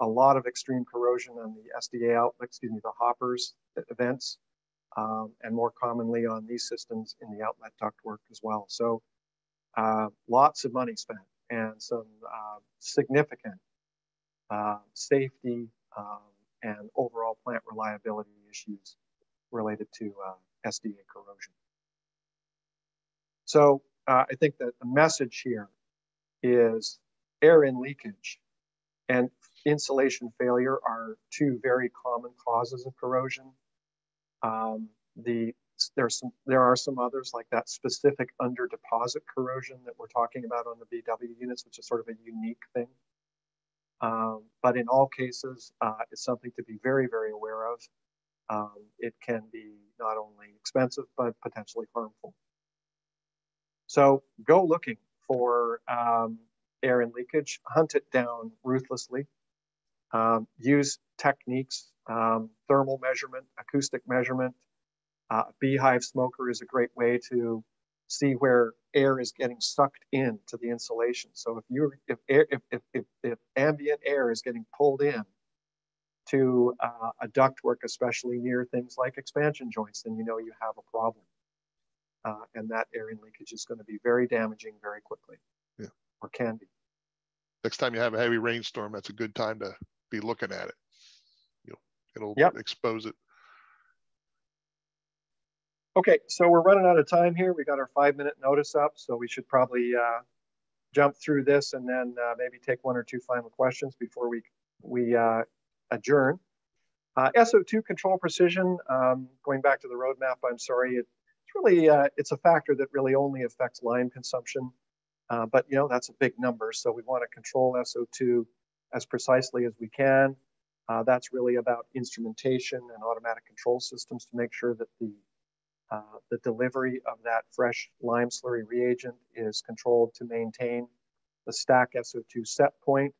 A lot of extreme corrosion on the SDA outlet, excuse me, the hoppers events, um, and more commonly on these systems in the outlet ductwork as well. So uh, lots of money spent and some uh, significant uh, safety um, and overall plant reliability issues related to uh, SDA corrosion. So uh, I think that the message here is air in leakage and insulation failure are two very common causes of corrosion. Um, the some there are some others like that specific under deposit corrosion that we're talking about on the BW units, which is sort of a unique thing. Um, but in all cases, uh, it's something to be very, very aware of. Um, it can be not only expensive, but potentially harmful. So go looking for um, air and leakage, hunt it down ruthlessly, um, use techniques, um, thermal measurement, acoustic measurement. Uh, beehive smoker is a great way to see where air is getting sucked into the insulation. So if you if if, if, if, if ambient air is getting pulled in to uh, a ductwork, especially near things like expansion joints, then you know you have a problem. Uh, and that air in leakage is going to be very damaging very quickly. Yeah. Or can be. Next time you have a heavy rainstorm, that's a good time to be looking at it. You'll, it'll yep. expose it. Okay, so we're running out of time here. We got our five minute notice up, so we should probably uh, jump through this and then uh, maybe take one or two final questions before we we uh, adjourn. Uh, SO2 control precision, um, going back to the roadmap, I'm sorry, it, really, uh, it's a factor that really only affects lime consumption. Uh, but you know, that's a big number. So we wanna control SO2 as precisely as we can. Uh, that's really about instrumentation and automatic control systems to make sure that the, uh, the delivery of that fresh lime slurry reagent is controlled to maintain the stack SO2 set point.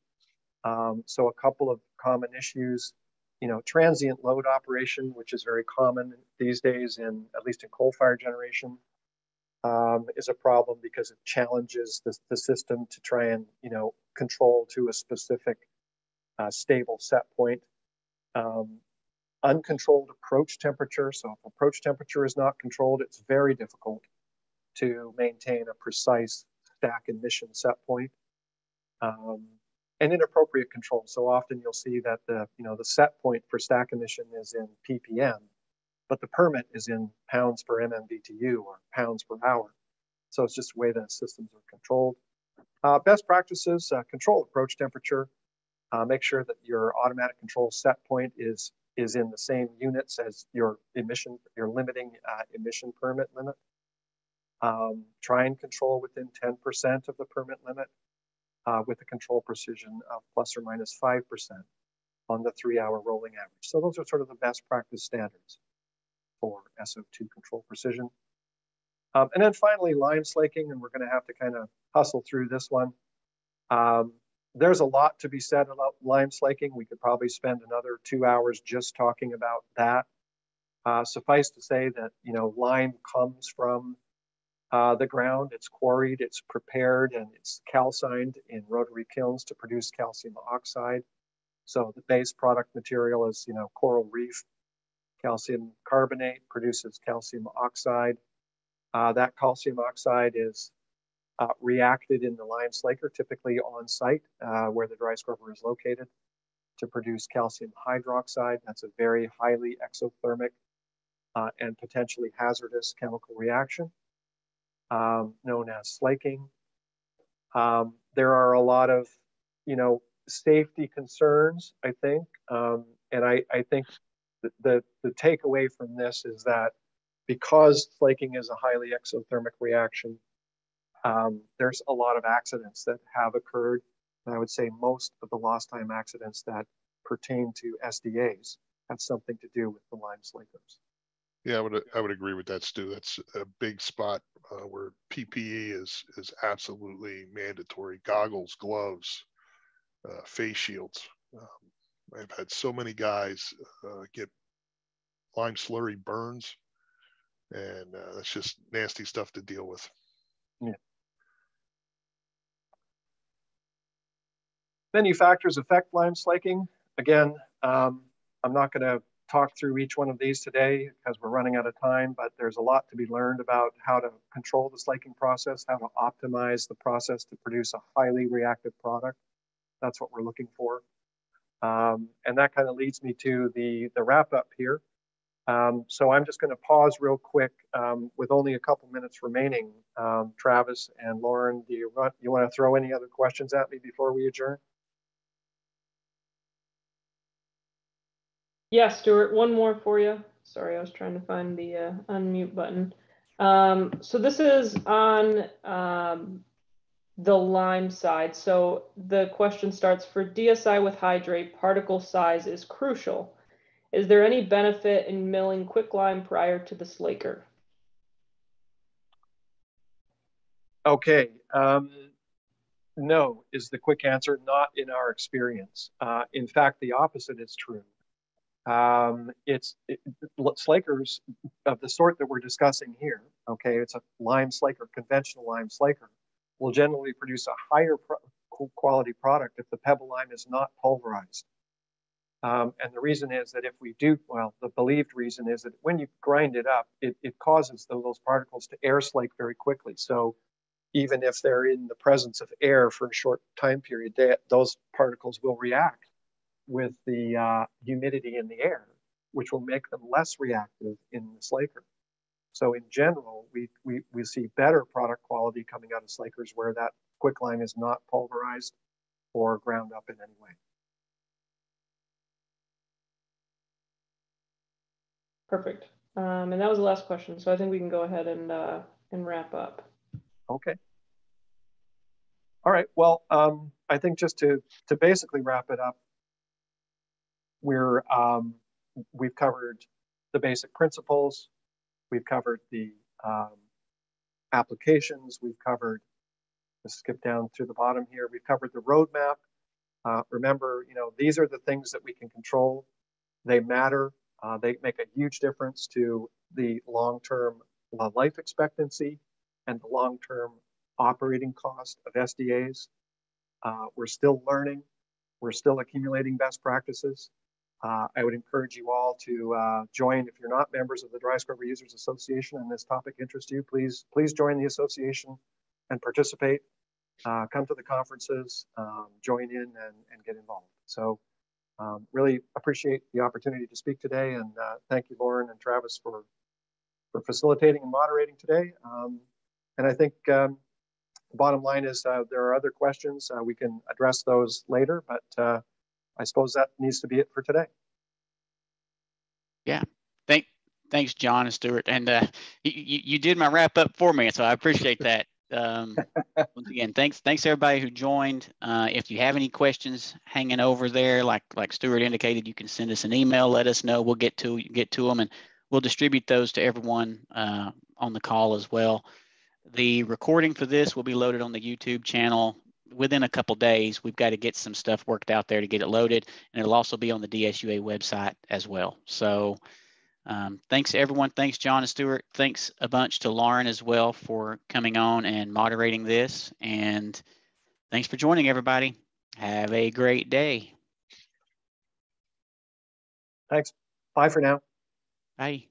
Um, so a couple of common issues, you know, transient load operation, which is very common these days in, at least in coal fire generation, um, is a problem because it challenges the, the, system to try and, you know, control to a specific uh, stable set point. Um, uncontrolled approach temperature. So if approach temperature is not controlled, it's very difficult to maintain a precise stack emission set point. Um, and inappropriate control. So often you'll see that the you know the set point for stack emission is in ppm, but the permit is in pounds per MMBTU or pounds per hour. So it's just the way that systems are controlled. Uh, best practices: uh, control approach temperature. Uh, make sure that your automatic control set point is is in the same units as your emission, your limiting uh, emission permit limit. Um, try and control within 10% of the permit limit uh, with a control precision of plus or minus 5% on the three hour rolling average. So those are sort of the best practice standards for SO2 control precision. Um, and then finally, lime slaking, and we're gonna have to kind of hustle through this one. Um, there's a lot to be said about lime slaking. We could probably spend another two hours just talking about that. Uh, suffice to say that, you know, lime comes from uh, the ground. It's quarried, it's prepared, and it's calcined in rotary kilns to produce calcium oxide. So the base product material is, you know, coral reef. Calcium carbonate produces calcium oxide. Uh, that calcium oxide is uh, reacted in the lime slaker, typically on site uh, where the dry scrubber is located, to produce calcium hydroxide. That's a very highly exothermic uh, and potentially hazardous chemical reaction um, known as slaking. Um, there are a lot of, you know, safety concerns, I think. Um, and I, I think the, the, the takeaway from this is that because slaking is a highly exothermic reaction, um, there's a lot of accidents that have occurred. And I would say most of the lost time accidents that pertain to SDAs have something to do with the lime slakers. Yeah, I would I would agree with that, Stu. That's a big spot uh, where PPE is is absolutely mandatory. Goggles, gloves, uh, face shields. Um, I've had so many guys uh, get lime slurry burns, and uh, that's just nasty stuff to deal with. Yeah. Many factors affect lime slaking. Again, um, I'm not going to talk through each one of these today because we're running out of time, but there's a lot to be learned about how to control the slaking process, how to optimize the process to produce a highly reactive product. That's what we're looking for. Um, and that kind of leads me to the, the wrap up here. Um, so I'm just going to pause real quick um, with only a couple minutes remaining. Um, Travis and Lauren, do you want, you want to throw any other questions at me before we adjourn? Yeah, Stewart, one more for you. Sorry, I was trying to find the uh, unmute button. Um, so this is on um, the lime side. So the question starts for DSI with hydrate, particle size is crucial. Is there any benefit in milling quicklime prior to the slaker? Okay. Um, no is the quick answer, not in our experience. Uh, in fact, the opposite is true. Um, it's it, slakers of the sort that we're discussing here. Okay, it's a lime slaker, conventional lime slaker, will generally produce a higher pro quality product if the pebble lime is not pulverized. Um, and the reason is that if we do, well, the believed reason is that when you grind it up, it, it causes those particles to air slake very quickly. So even if they're in the presence of air for a short time period, they, those particles will react with the uh, humidity in the air, which will make them less reactive in the slaker. So in general, we, we, we see better product quality coming out of slakers where that quicklime is not pulverized or ground up in any way. Perfect. Um, and that was the last question. So I think we can go ahead and, uh, and wrap up. Okay. All right. Well, um, I think just to, to basically wrap it up, we're um, we've covered the basic principles, we've covered the um, applications, we've covered. Let's skip down to the bottom here. We've covered the roadmap. Uh, remember, you know, these are the things that we can control. They matter. Uh, they make a huge difference to the long-term life expectancy and the long-term operating cost of SDAs. Uh, we're still learning. We're still accumulating best practices. Uh, I would encourage you all to uh, join. If you're not members of the Dry Scrubber Users Association and this topic interests you, please please join the association and participate. Uh, come to the conferences, um, join in, and, and get involved. So, um, really appreciate the opportunity to speak today, and uh, thank you, Lauren and Travis, for for facilitating and moderating today. Um, and I think um, the bottom line is uh, there are other questions. Uh, we can address those later, but I suppose that needs to be it for today. Yeah. Thank, thanks, John and Stewart. And uh, you, you did my wrap up for me, so I appreciate that. Um, once again, thanks, thanks everybody who joined. Uh, if you have any questions hanging over there, like like Stewart indicated, you can send us an email. Let us know. We'll get to get to them, and we'll distribute those to everyone uh, on the call as well. The recording for this will be loaded on the YouTube channel within a couple days, we've got to get some stuff worked out there to get it loaded, and it'll also be on the DSUA website as well. So um, thanks everyone. Thanks John and Stewart. Thanks a bunch to Lauren as well for coming on and moderating this. And thanks for joining everybody. Have a great day. Thanks. Bye for now. Bye.